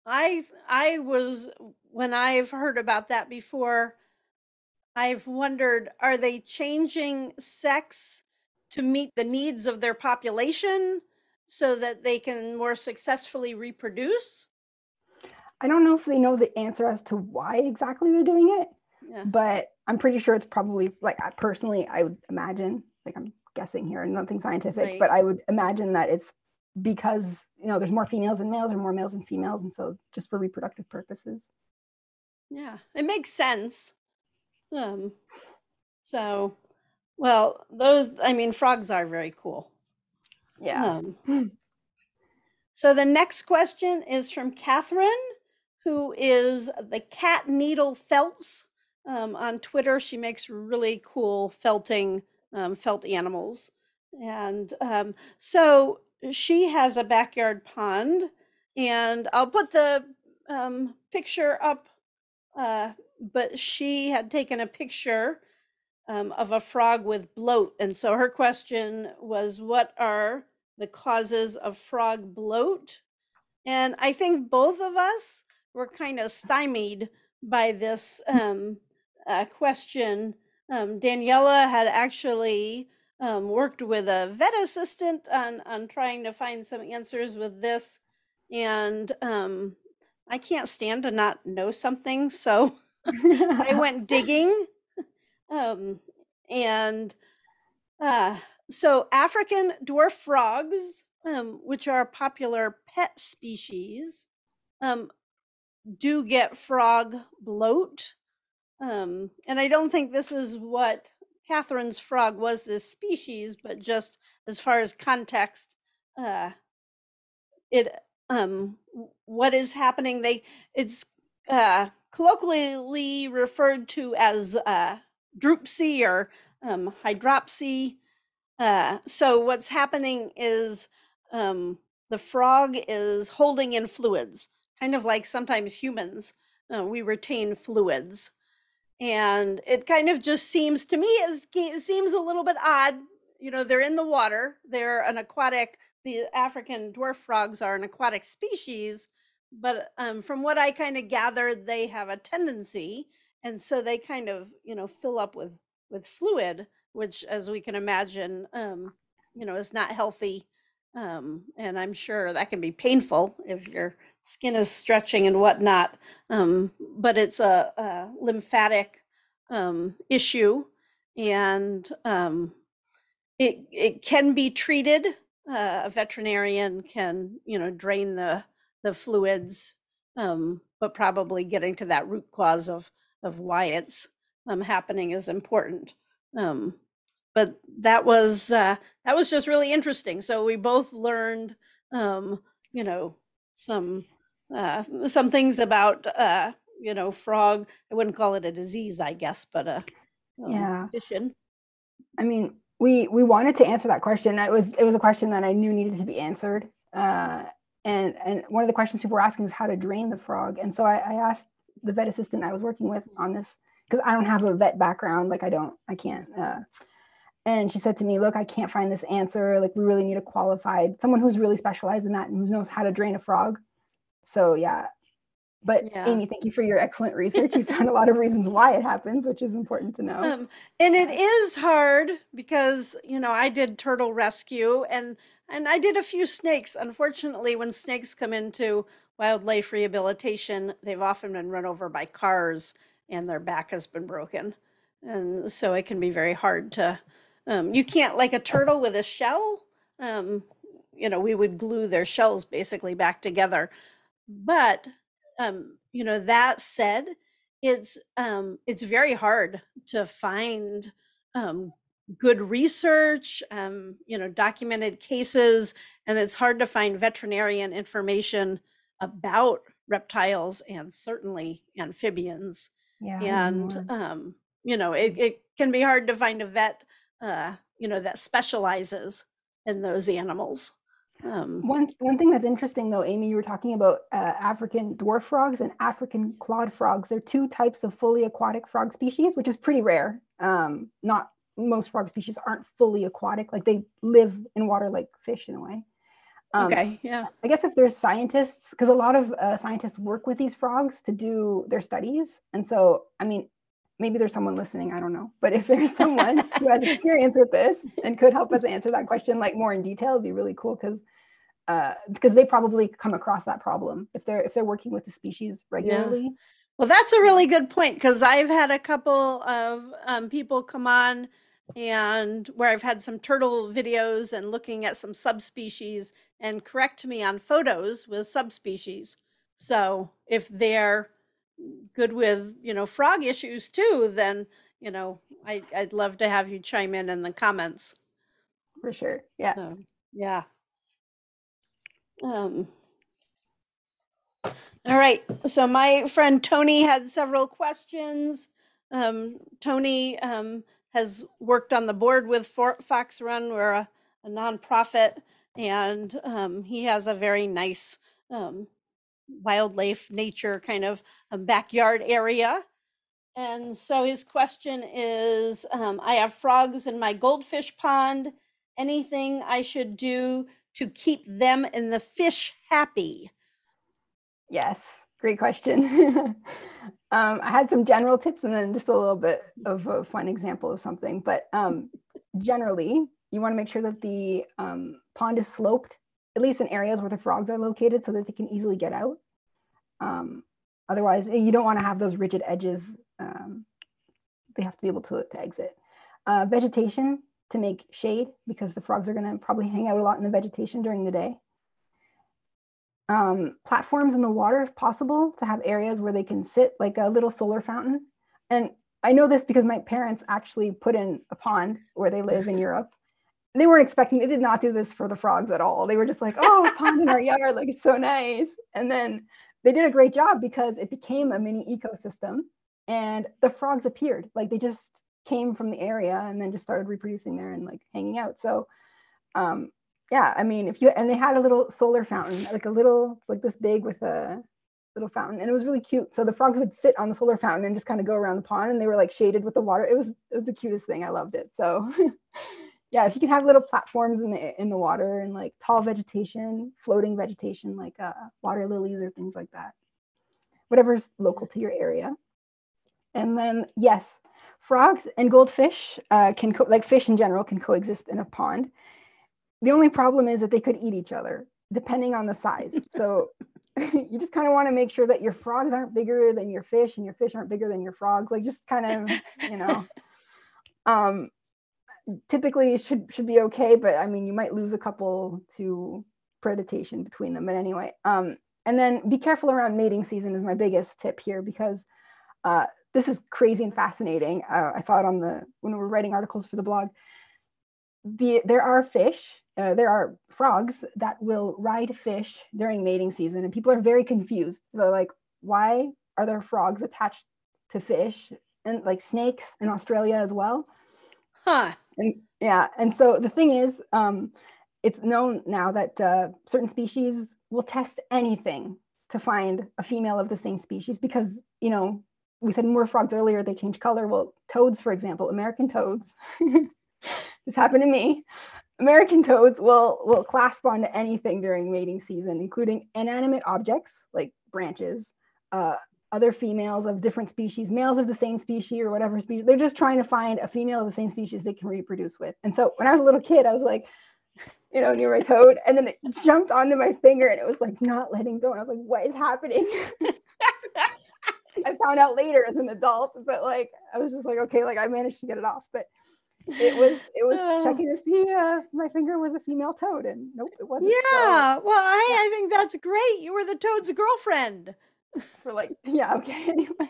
I I was when I've heard about that before, I've wondered, are they changing sex to meet the needs of their population so that they can more successfully reproduce? I don't know if they know the answer as to why exactly they're doing it, Yeah. but I'm pretty sure it's probably like I personally I would imagine like I'm guessing here and nothing scientific Right. but I would imagine that it's because you know there's more females than males or more males than females and so just for reproductive purposes Yeah, it makes sense. Um, so, well, those, I mean, frogs are very cool. yeah Um, So the next question is from Catherine, who is the Cat Needle Felts um, on Twitter. She makes really cool felting um, felt animals, and um, so she has a backyard pond, and I'll put the um, picture up. Uh, but she had taken a picture um, of a frog with bloat, and so her question was, "What are the causes of frog bloat?" And I think both of us were kind of stymied by this um, uh, question. Um, Daniella had actually um, worked with a vet assistant on on trying to find some answers with this, and um, I can't stand to not know something, so I went digging. Um, and uh, so African dwarf frogs, um, which are a popular pet species, um, do get frog bloat. Um, and I don't think this is what Catherine's frog was this species, but just as far as context, uh, it um what is happening they it's uh colloquially referred to as uh dropsy or um hydropsy. Uh so what's happening is um the frog is holding in fluids kind of like sometimes humans uh, we retain fluids and it kind of just seems to me it seems a little bit odd you know they're in the water they're an aquatic the african dwarf frogs are an aquatic species but um, from what i kind of gathered they have a tendency and so they kind of you know fill up with with fluid which as we can imagine um, you know is not healthy um, and i'm sure that can be painful if your skin is stretching and whatnot um, but it's a, a lymphatic um, issue and um, it, it can be treated. Uh, a veterinarian can you know drain the the fluids um, but probably getting to that root cause of of why it's um, happening is important. Um, but that was uh, that was just really interesting so we both learned um, you know some uh, some things about uh, you know frog i wouldn't call it a disease i guess but a um, yeah condition I mean, we we wanted to answer that question. It was it was a question that I knew needed to be answered. Uh, and and one of the questions people were asking is how to drain the frog. And so I, I asked the vet assistant I was working with on this because I don't have a vet background. Like I don't, I can't. Uh, and she said to me, "Look, I can't find this answer. Like we really need a qualified someone who's really specialized in that and who knows how to drain a frog." So yeah. But Yeah. Amy, thank you for your excellent research. You found a lot of reasons why it happens, which is important to know. Um, and it is hard because you know I did turtle rescue and and I did a few snakes. Unfortunately, when snakes come into wildlife rehabilitation, they've often been run over by cars and their back has been broken, and so it can be very hard to. Um, you can't like a turtle with a shell. Um, you know, we would glue their shells basically back together, but um, you know that said it's um, it's very hard to find um, good research, um, you know, documented cases, and it's hard to find veterinarian information about reptiles and certainly amphibians. yeah. And um, you know, it, it can be hard to find a vet, uh, you know, that specializes in those animals. Um, One one thing that's interesting though, Amy, you were talking about uh, African dwarf frogs and African clawed frogs. They're two types of fully aquatic frog species, which is pretty rare. Um, not most frog species aren't fully aquatic, like they live in water like fish in a way. Um, okay, yeah. I guess if there's scientists, because a lot of uh, scientists work with these frogs to do their studies, and so I mean, maybe there's someone listening. I don't know, but if there's someone who has experience with this and could help us answer that question like more in detail, it'd be really cool because because they probably come across that problem if they're if they're working with the species regularly. yeah. Well, that's a really good point because I've had a couple of um, people come on and where I've had some turtle videos and looking at some subspecies and correct me on photos with subspecies. So if they're good with, you know, frog issues too, then, you know, I, I'd love to have you chime in in the comments. For sure. Yeah. So, yeah. Um, all right. So my friend Tony had several questions. Um, Tony um, has worked on the board with Fox Run. We're a, a nonprofit, and um, he has a very nice um, wildlife, nature kind of um, backyard area. And so his question is um, I have frogs in my goldfish pond. Anything I should do to keep them and the fish happy? Yes, great question. um, I had some general tips and then just a little bit of a fun example of something. But um, generally, you want to make sure that the um, pond is sloped, at least in areas where the frogs are located, so that they can easily get out. Um, otherwise, you don't want to have those rigid edges. Um, they have to be able to, to exit. Uh, vegetation to make shade because the frogs are going to probably hang out a lot in the vegetation during the day um, platforms in the water if possible to have areas where they can sit like a little solar fountain. And I know this because my parents actually put in a pond where they live in Europe. They weren't expecting, they did not do this for the frogs at all. They were just like, oh, pond in our yard, like it's so nice. And then they did a great job because it became a mini ecosystem and the frogs appeared. Like they just came from the area and then just started reproducing there and like hanging out. So um, yeah, I mean, if you and they had a little solar fountain, like a little like this big with a little fountain, and it was really cute. So the frogs would sit on the solar fountain and just kind of go around the pond, and they were like shaded with the water. It was it was the cutest thing. I loved it. So yeah, if you can have little platforms in the in the water and like tall vegetation, floating vegetation like uh, water lilies or things like that, whatever's local to your area. And then yes, frogs and goldfish uh, can co- like fish in general can coexist in a pond the only problem is that they could eat each other depending on the size. So you just kind of want to make sure that your frogs aren't bigger than your fish and your fish aren't bigger than your frogs. Like just kind of, you know, um, typically should should be okay, but I mean you might lose a couple to predation between them. But anyway, um, and then be careful around mating season is my biggest tip here because uh, this is crazy and fascinating. Uh, I saw it on the when we were writing articles for the blog. The there are fish uh, there are frogs that will ride fish during mating season, and people are very confused. They're like, why are there frogs attached to fish and like snakes in Australia as well? Huh. And yeah, and so the thing is, um, it's known now that uh, certain species will test anything to find a female of the same species because you know we said moor frogs earlier they change color. Well, toads, for example, American toads. this happened to me. American toads will will clasp onto anything during mating season, including inanimate objects like branches, uh, other females of different species, males of the same species or whatever species. They're just trying to find a female of the same species they can reproduce with. And so when I was a little kid, I was like, you know, near my toad, and then it jumped onto my finger and it was like not letting go. And I was like, what is happening? I found out later as an adult, but like I was just like, okay, like I managed to get it off. But it was it was uh, checking to see if my finger was a female toad and nope it wasn't yeah so, well I, yeah. I think that's great you were the toad's girlfriend for like yeah okay anyway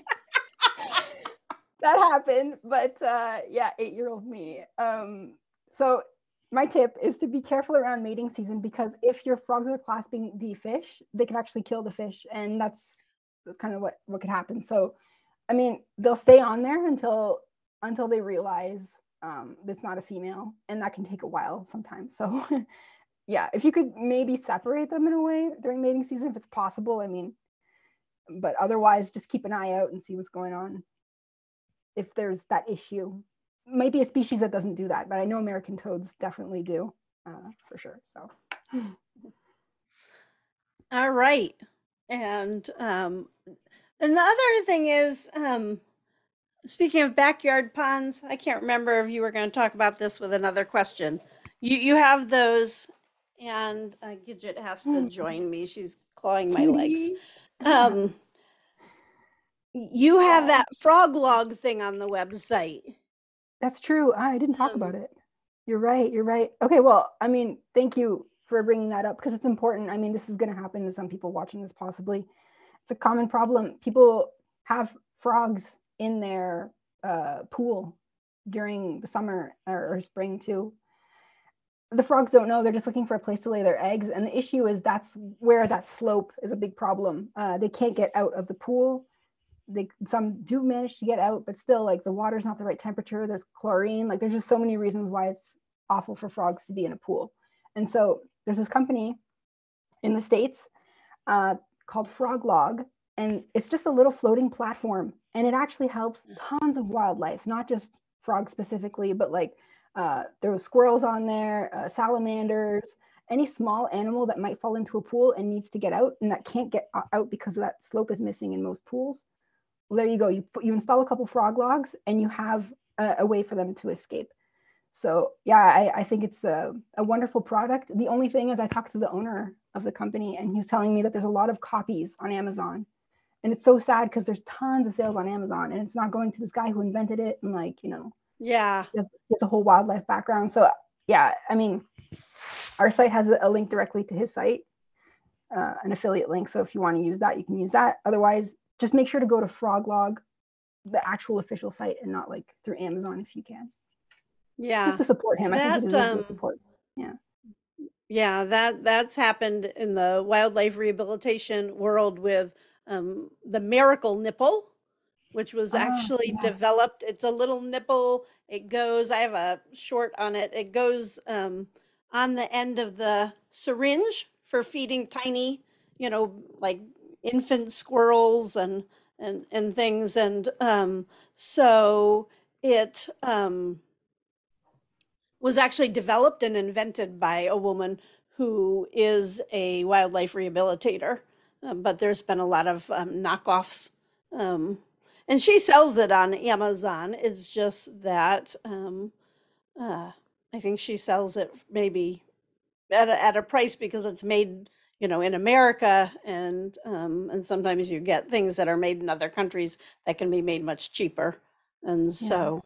that happened but uh yeah eight year old me um so my tip is to be careful around mating season because if your frogs are clasping the fish they can actually kill the fish and that's that's kind of what what could happen so i mean they'll stay on there until until they realize um, that's not a female, and that can take a while sometimes. So, yeah, if you could maybe separate them in a way during mating season, if it's possible. I mean, but otherwise, just keep an eye out and see what's going on. If there's that issue, might be a species that doesn't do that, but I know American toads definitely do, uh, for sure. So, all right, and um, and the other thing is um Speaking of backyard ponds, I can't remember if you were going to talk about this with another question. You you have those, and uh, Gidget has to join me. She's clawing my legs. Um, you have that frog log thing on the website. That's true. I didn't talk um, about it. You're right. You're right. Okay. Well, I mean, thank you for bringing that up because it's important. I mean, this is going to happen to some people watching this possibly. It's a common problem. People have frogs in their uh, pool during the summer or, or spring too. The frogs don't know. They're just looking for a place to lay their eggs. And the issue is that's where that slope is a big problem. Uh, they can't get out of the pool. They some do manage to get out, but still, like the water's not the right temperature. There's chlorine. Like there's just so many reasons why it's awful for frogs to be in a pool. And so there's this company in the states uh, called Froglog, and it's just a little floating platform, and it actually helps tons of wildlife, not just frogs specifically, but like uh, there was squirrels on there, uh, salamanders, any small animal that might fall into a pool and needs to get out and that can't get out because that slope is missing in most pools. Well, there you go. You put, you install a couple frog logs and you have a, a way for them to escape. So yeah, I, I think it's a, a wonderful product. The only thing is I talked to the owner of the company and he was telling me that there's a lot of copies on Amazon. And it's so sad because there's tons of sales on Amazon and it's not going to this guy who invented it and like, you know, Yeah. he has, he has a whole wildlife background. So yeah, I mean, our site has a, link directly to his site, uh, an affiliate link. So if you want to use that, you can use that. Otherwise, just make sure to go to Froglog, the actual official site, and not like through Amazon if you can, Yeah. just to support him. I think That, he deserves um, support. Yeah, that that's happened in the wildlife rehabilitation world with um, the miracle nipple, which was Ah, actually yeah. developed. It's a little nipple. It goes. I have a short on it. It goes um, on the end of the syringe for feeding tiny, you know, like infant squirrels and and and things. And um, so it. Um, was actually developed and invented by a woman who is a wildlife rehabilitator. Um, but there's been a lot of um, knockoffs. And she sells it on Amazon. It's just that um, uh, I think she sells it maybe at a, at a price because it's made, you know, in America, and um, and sometimes you get things that are made in other countries that can be made much cheaper. And Yeah. so,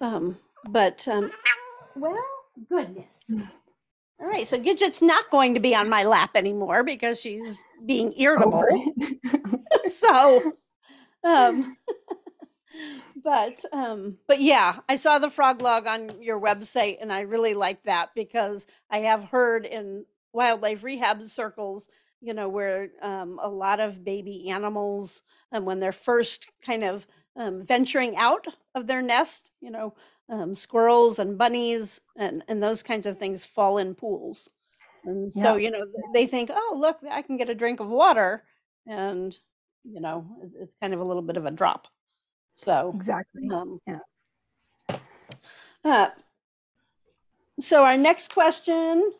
um, but um, well, goodness. All right, so Gidget's not going to be on my lap anymore because she's being irritable. So, um, but um, but yeah, I saw the frog log on your website, and I really like that because I have heard in wildlife rehab circles, you know, where um, a lot of baby animals, and when they're first kind of um, venturing out of their nest, you know, um, squirrels and bunnies and and those kinds of things fall in pools, and so Yeah. you know they think, oh look, I can get a drink of water, and you know it's kind of a little bit of a drop. So exactly. um, Yeah. uh, so our next question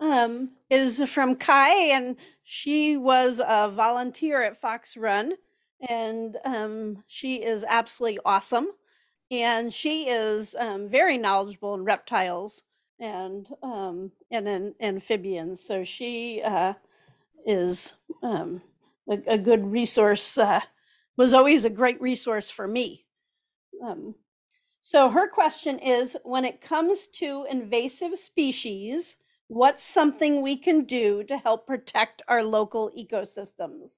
um, is from Kai, and she was a volunteer at Fox Run, and um, she is absolutely awesome, and she is um, very knowledgeable in reptiles and um, and in amphibians. So she uh, is um, a, a good resource. Uh, was always a great resource for me. Um, so her question is when it comes to invasive species, what's something we can do to help protect our local ecosystems?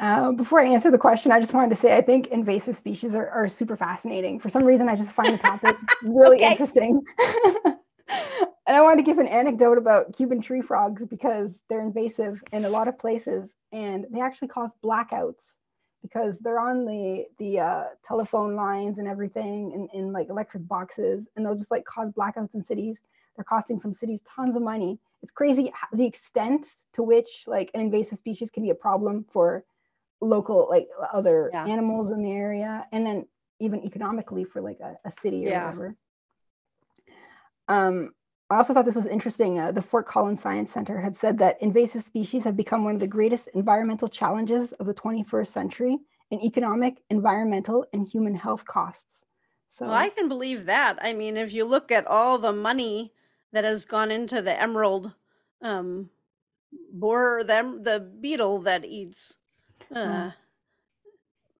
Uh, before I answer the question, I just wanted to say I think invasive species are, are super fascinating. For some reason, I just find the topic really interesting. and I wanted to give an anecdote about Cuban tree frogs because they're invasive in a lot of places and they actually cause blackouts because they're on the the uh, telephone lines and everything in, in like electric boxes and they'll just like cause blackouts in cities. They're costing some cities tons of money. It's crazy the extent to which like an invasive species can be a problem for local like other Yeah. animals in the area and then even economically for like a, a city or Yeah. whatever um, i also thought this was interesting uh, the fort collins science center had said that invasive species have become one of the greatest environmental challenges of the 21st century in economic environmental and human health costs so Well, I can believe that. I mean, if you look at all the money that has gone into the emerald um, borer, the, the beetle that eats. Uh,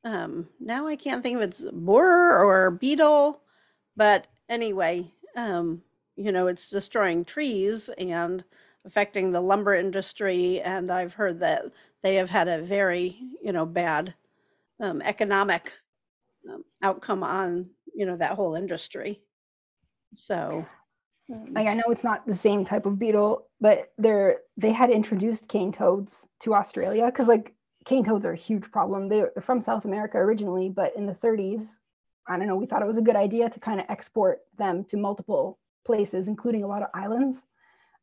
um, now I can't think if it's borer or beetle, but anyway, um, you know, it's destroying trees and affecting the lumber industry. And I've heard that they have had a very, you know, bad um, economic um, outcome on, you know, that whole industry. So, Um, like I know it's not the same type of beetle, but they're they had introduced cane toads to Australia because like cane toads are a huge problem. They're from South America originally, but in the 30s, I don't know, we thought it was a good idea to kind of export them to multiple places, including a lot of islands.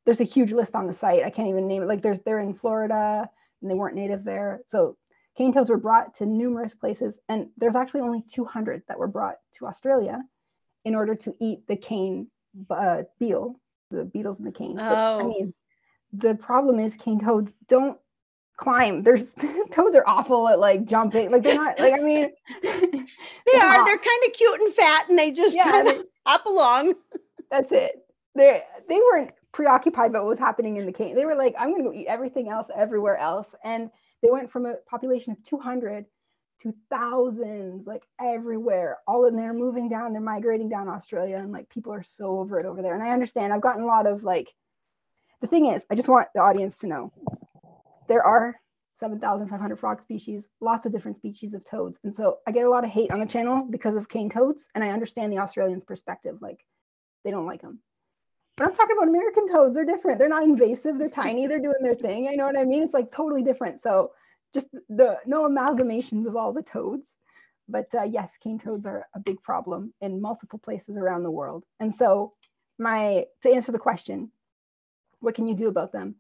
There's a huge list on the site. I can't even name it. Like there's they're in Florida and they weren't native there. So cane toads were brought to numerous places, and there's actually only 200 that were brought to Australia in order to eat the cane uh, beetle, the beetles and the canes. But, I Oh. mean, the problem is cane toads don't climb. There's toads are awful at like jumping. Like they're not like I mean They are. They're kind of cute and fat, and they just Yeah, kind of hop along. That's it. They they weren't preoccupied by what was happening in the cane. They were like, I'm gonna go eat everything else everywhere else. And they went from a population of 200 to thousands, like everywhere, all in there, moving down. They're migrating down Australia, and like people are so over it over there. And I understand. I've gotten a lot of like. The thing is, I just want the audience to know there are 7,500 frog species, lots of different species of toads. And so I get a lot of hate on the channel because of cane toads. And I understand the Australians' perspective. Like, they don't like them. But I'm talking about American toads. They're different. They're not invasive. They're tiny. They're doing their thing. You know what I mean? It's like totally different. So just the no amalgamations of all the toads. But uh, yes, cane toads are a big problem in multiple places around the world. And so my to answer the question, what can you do about them?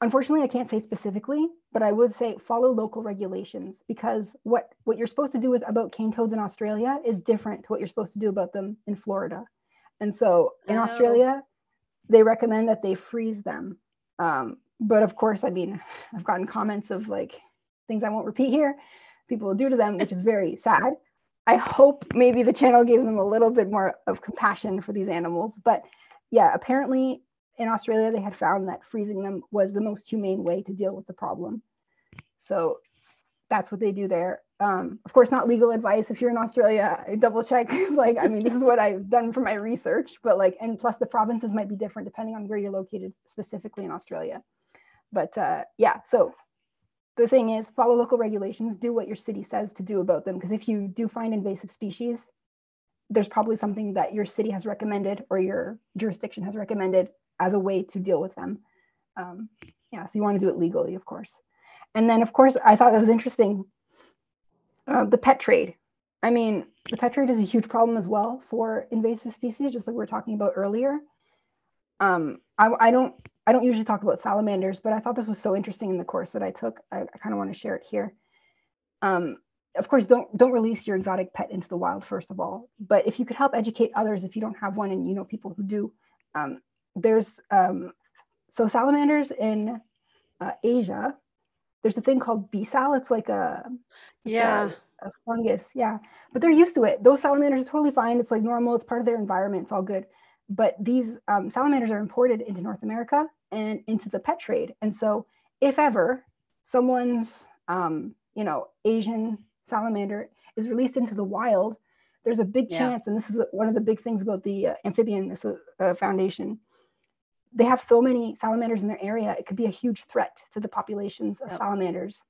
Unfortunately, I can't say specifically, but I would say follow local regulations because what what you're supposed to do with about cane toads in Australia is different to what you're supposed to do about them in Florida. And so in Oh. Australia, they recommend that they freeze them. Um, but of course, I mean, I've gotten comments of like things I won't repeat here. People will do to them, which is very sad. I hope maybe the channel gave them a little bit more of compassion for these animals. But yeah, apparently in Australia, they had found that freezing them was the most humane way to deal with the problem. So that's what they do there. Um, of course, not legal advice. If you're in Australia, I double check. like, I mean, this is what I've done for my research, but like, and plus the provinces might be different depending on where you're located specifically in Australia. But uh, yeah, so the thing is, follow local regulations, do what your city says to do about them. Because if you do find invasive species, there's probably something that your city has recommended or your jurisdiction has recommended as a way to deal with them. Um, yeah, so you want to do it legally, of course. And then, of course, I thought that was interesting uh, the pet trade. I mean, the pet trade is a huge problem as well for invasive species, just like we were talking about earlier. Um, I, I don't I don't usually talk about salamanders, but I thought this was so interesting in the course that I took. I, I kind of want to share it here. Um, of course, don't don't release your exotic pet into the wild first of all. But if you could help educate others, if you don't have one and you know people who do, um, there's um, so salamanders in uh, Asia. There's a thing called Bsal. It's like a it's Yeah. a fungus. Yeah, but they're used to it. Those salamanders are totally fine. It's like normal. It's part of their environment. It's all good. But these um, salamanders are imported into North America and into the pet trade. And so, if ever someone's, um, you know, Asian salamander is released into the wild, there's a big Yeah. chance. And this is one of the big things about the uh, Amphibian this, uh, Foundation. They have so many salamanders in their area; it could be a huge threat to the populations of Yep. salamanders.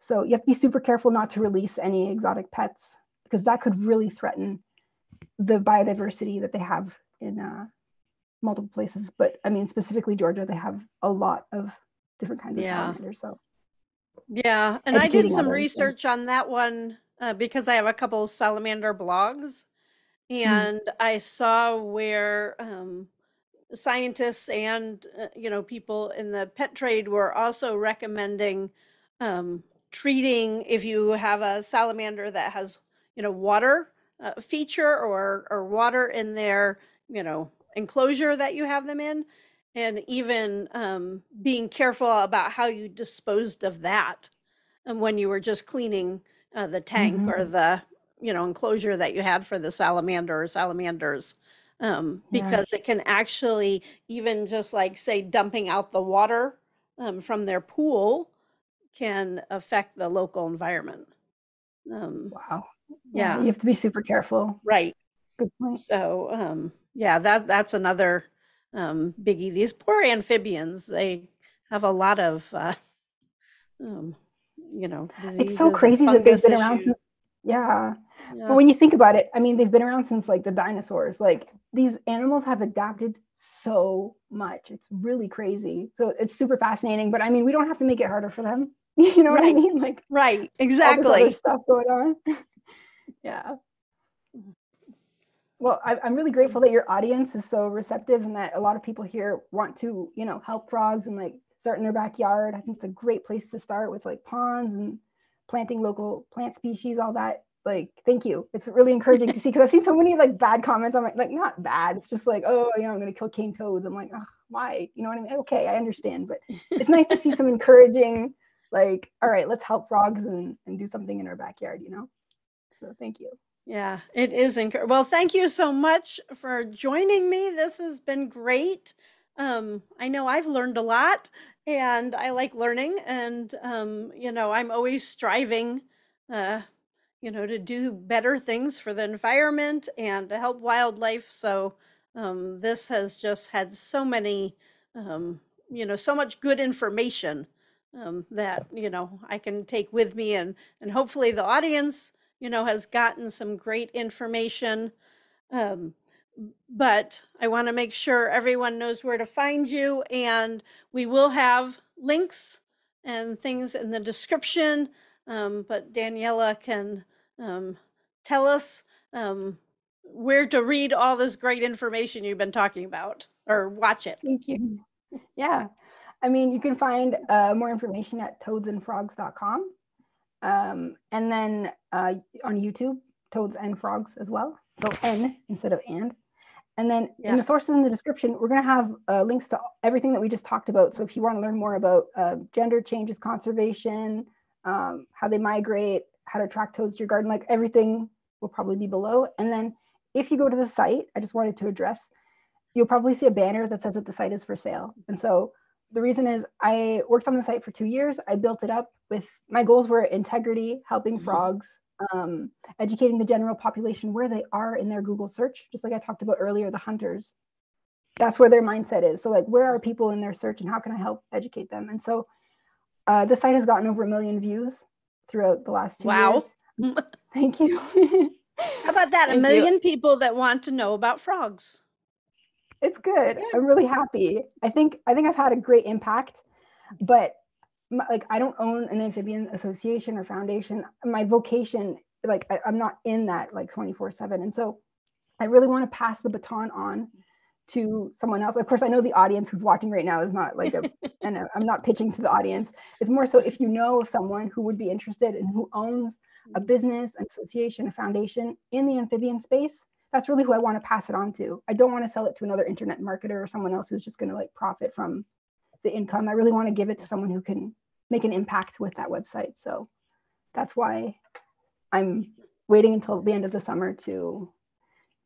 So you have to be super careful not to release any exotic pets because that could really threaten the biodiversity that they have in uh, multiple places. But I mean, specifically Georgia, they have a lot of different kinds of Yeah. salamanders. So Yeah, and I did some others, yeah. research on that one uh, because I have a couple salamander blogs, and I saw where um, scientists and uh, you know people in the pet trade were also recommending um, treating if you have a salamander that has you know water uh, feature or or water in their you know enclosure that you have them in. And even um, being careful about how you disposed of that and when you were just cleaning uh, the tank or the you know enclosure that you had for the salamander or salamanders um, Yeah. because it can actually even just like say dumping out the water um, from their pool can affect the local environment um, wow, Yeah. you have to be super careful. right Good point. so um, yeah that that's another um, biggie these poor amphibians they have a lot of uh, um, you know It's so crazy that they've been around since Yeah. Yeah. But when you think about it, I mean, they've been around since like the dinosaurs. Like these animals have adapted so much. It's really crazy. So it's super fascinating. But I mean, we don't have to make it harder for them. You know what I mean? Like Right, exactly. stuff going on. yeah. Well, I, I'm really grateful that your audience is so receptive and that a lot of people here want to, you know, help frogs and like start in their backyard. I think it's a great place to start with like ponds and planting local plant species, all that. Like, thank you. It's really encouraging to see because I've seen so many like bad comments on my like not bad. It's just like, oh, you know, I'm gonna kill cane toads. I'm like, oh, why? You know what I mean? Okay, I understand, but it's nice to see some encouraging, like, all right, let's help frogs and, and do something in our backyard, you know? So thank you. Yeah, it is. Encour- well, thank you so much for joining me. This has been great. Um, I know I've learned a lot and I like learning and um, you know, I'm always striving uh, you know, to do better things for the environment and to help wildlife. So um, this has just had so many um, you know, so much good information um, that, you know, I can take with me and and hopefully the audience you know, has gotten some great information. Um, but I want to make sure everyone knows where to find you, and we will have links and things in the description. Um, but Daniella can um, tell us um, where to read all this great information you've been talking about or watch it. Thank you. Yeah. I mean, you can find uh, more information at toadsnfrogs.com. Um, and then uh, on YouTube, Toads and Frogs as well. So N instead of and. And then Yeah. in the sources in the description, we're going to have uh, links to everything that we just talked about. So if you want to learn more about uh, gender changes, conservation, um, how they migrate, how to attract toads to your garden, like everything will probably be below. And then if you go to the site, I just wanted to address, you'll probably see a banner that says that the site is for sale. And so the reason is I worked on the site for two years. I built it up with my goals were integrity, helping Mhm. frogs, um, educating the general population where they are in their Google search, just like I talked about earlier, the hunters. That's where their mindset is. So, like, where are people in their search and how can I help educate them? And so, uh, the site has gotten over a million views throughout the last two Wow. years. Thank you. How about that? A Thank you. million people that want to know about frogs. it's good Yeah. i'm really happy i think i think i've had a great impact but like i don't own an amphibian association or foundation. My vocation like I, i'm not in that like 24 7 and so i really want to pass the baton on to someone else. Of course i know the audience who's watching right now is not like a and uh, i'm not pitching to the audience. It's more so if you know of someone who would be interested and who owns a business an association a foundation in the amphibian space that's really who I want to pass it on to. I don't want to sell it to another internet marketer or someone else who's just going to like profit from the income. I really want to give it to someone who can make an impact with that website. So that's why I'm waiting until the end of the summer to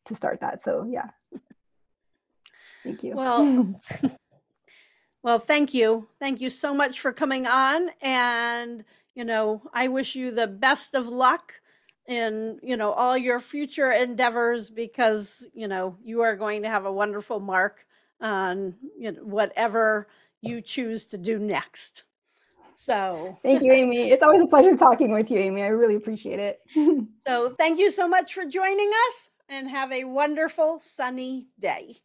to start that. So yeah. Thank you. Well, Well, thank you. Thank you so much for coming on. And, you know, I wish you the best of luck in, you know, all your future endeavors because, you know, you are going to have a wonderful mark on, you know, whatever you choose to do next. So, Thank you, Amy. It's always a pleasure talking with you, Amy. I really appreciate it. so thank you so much for joining us and have a wonderful sunny day.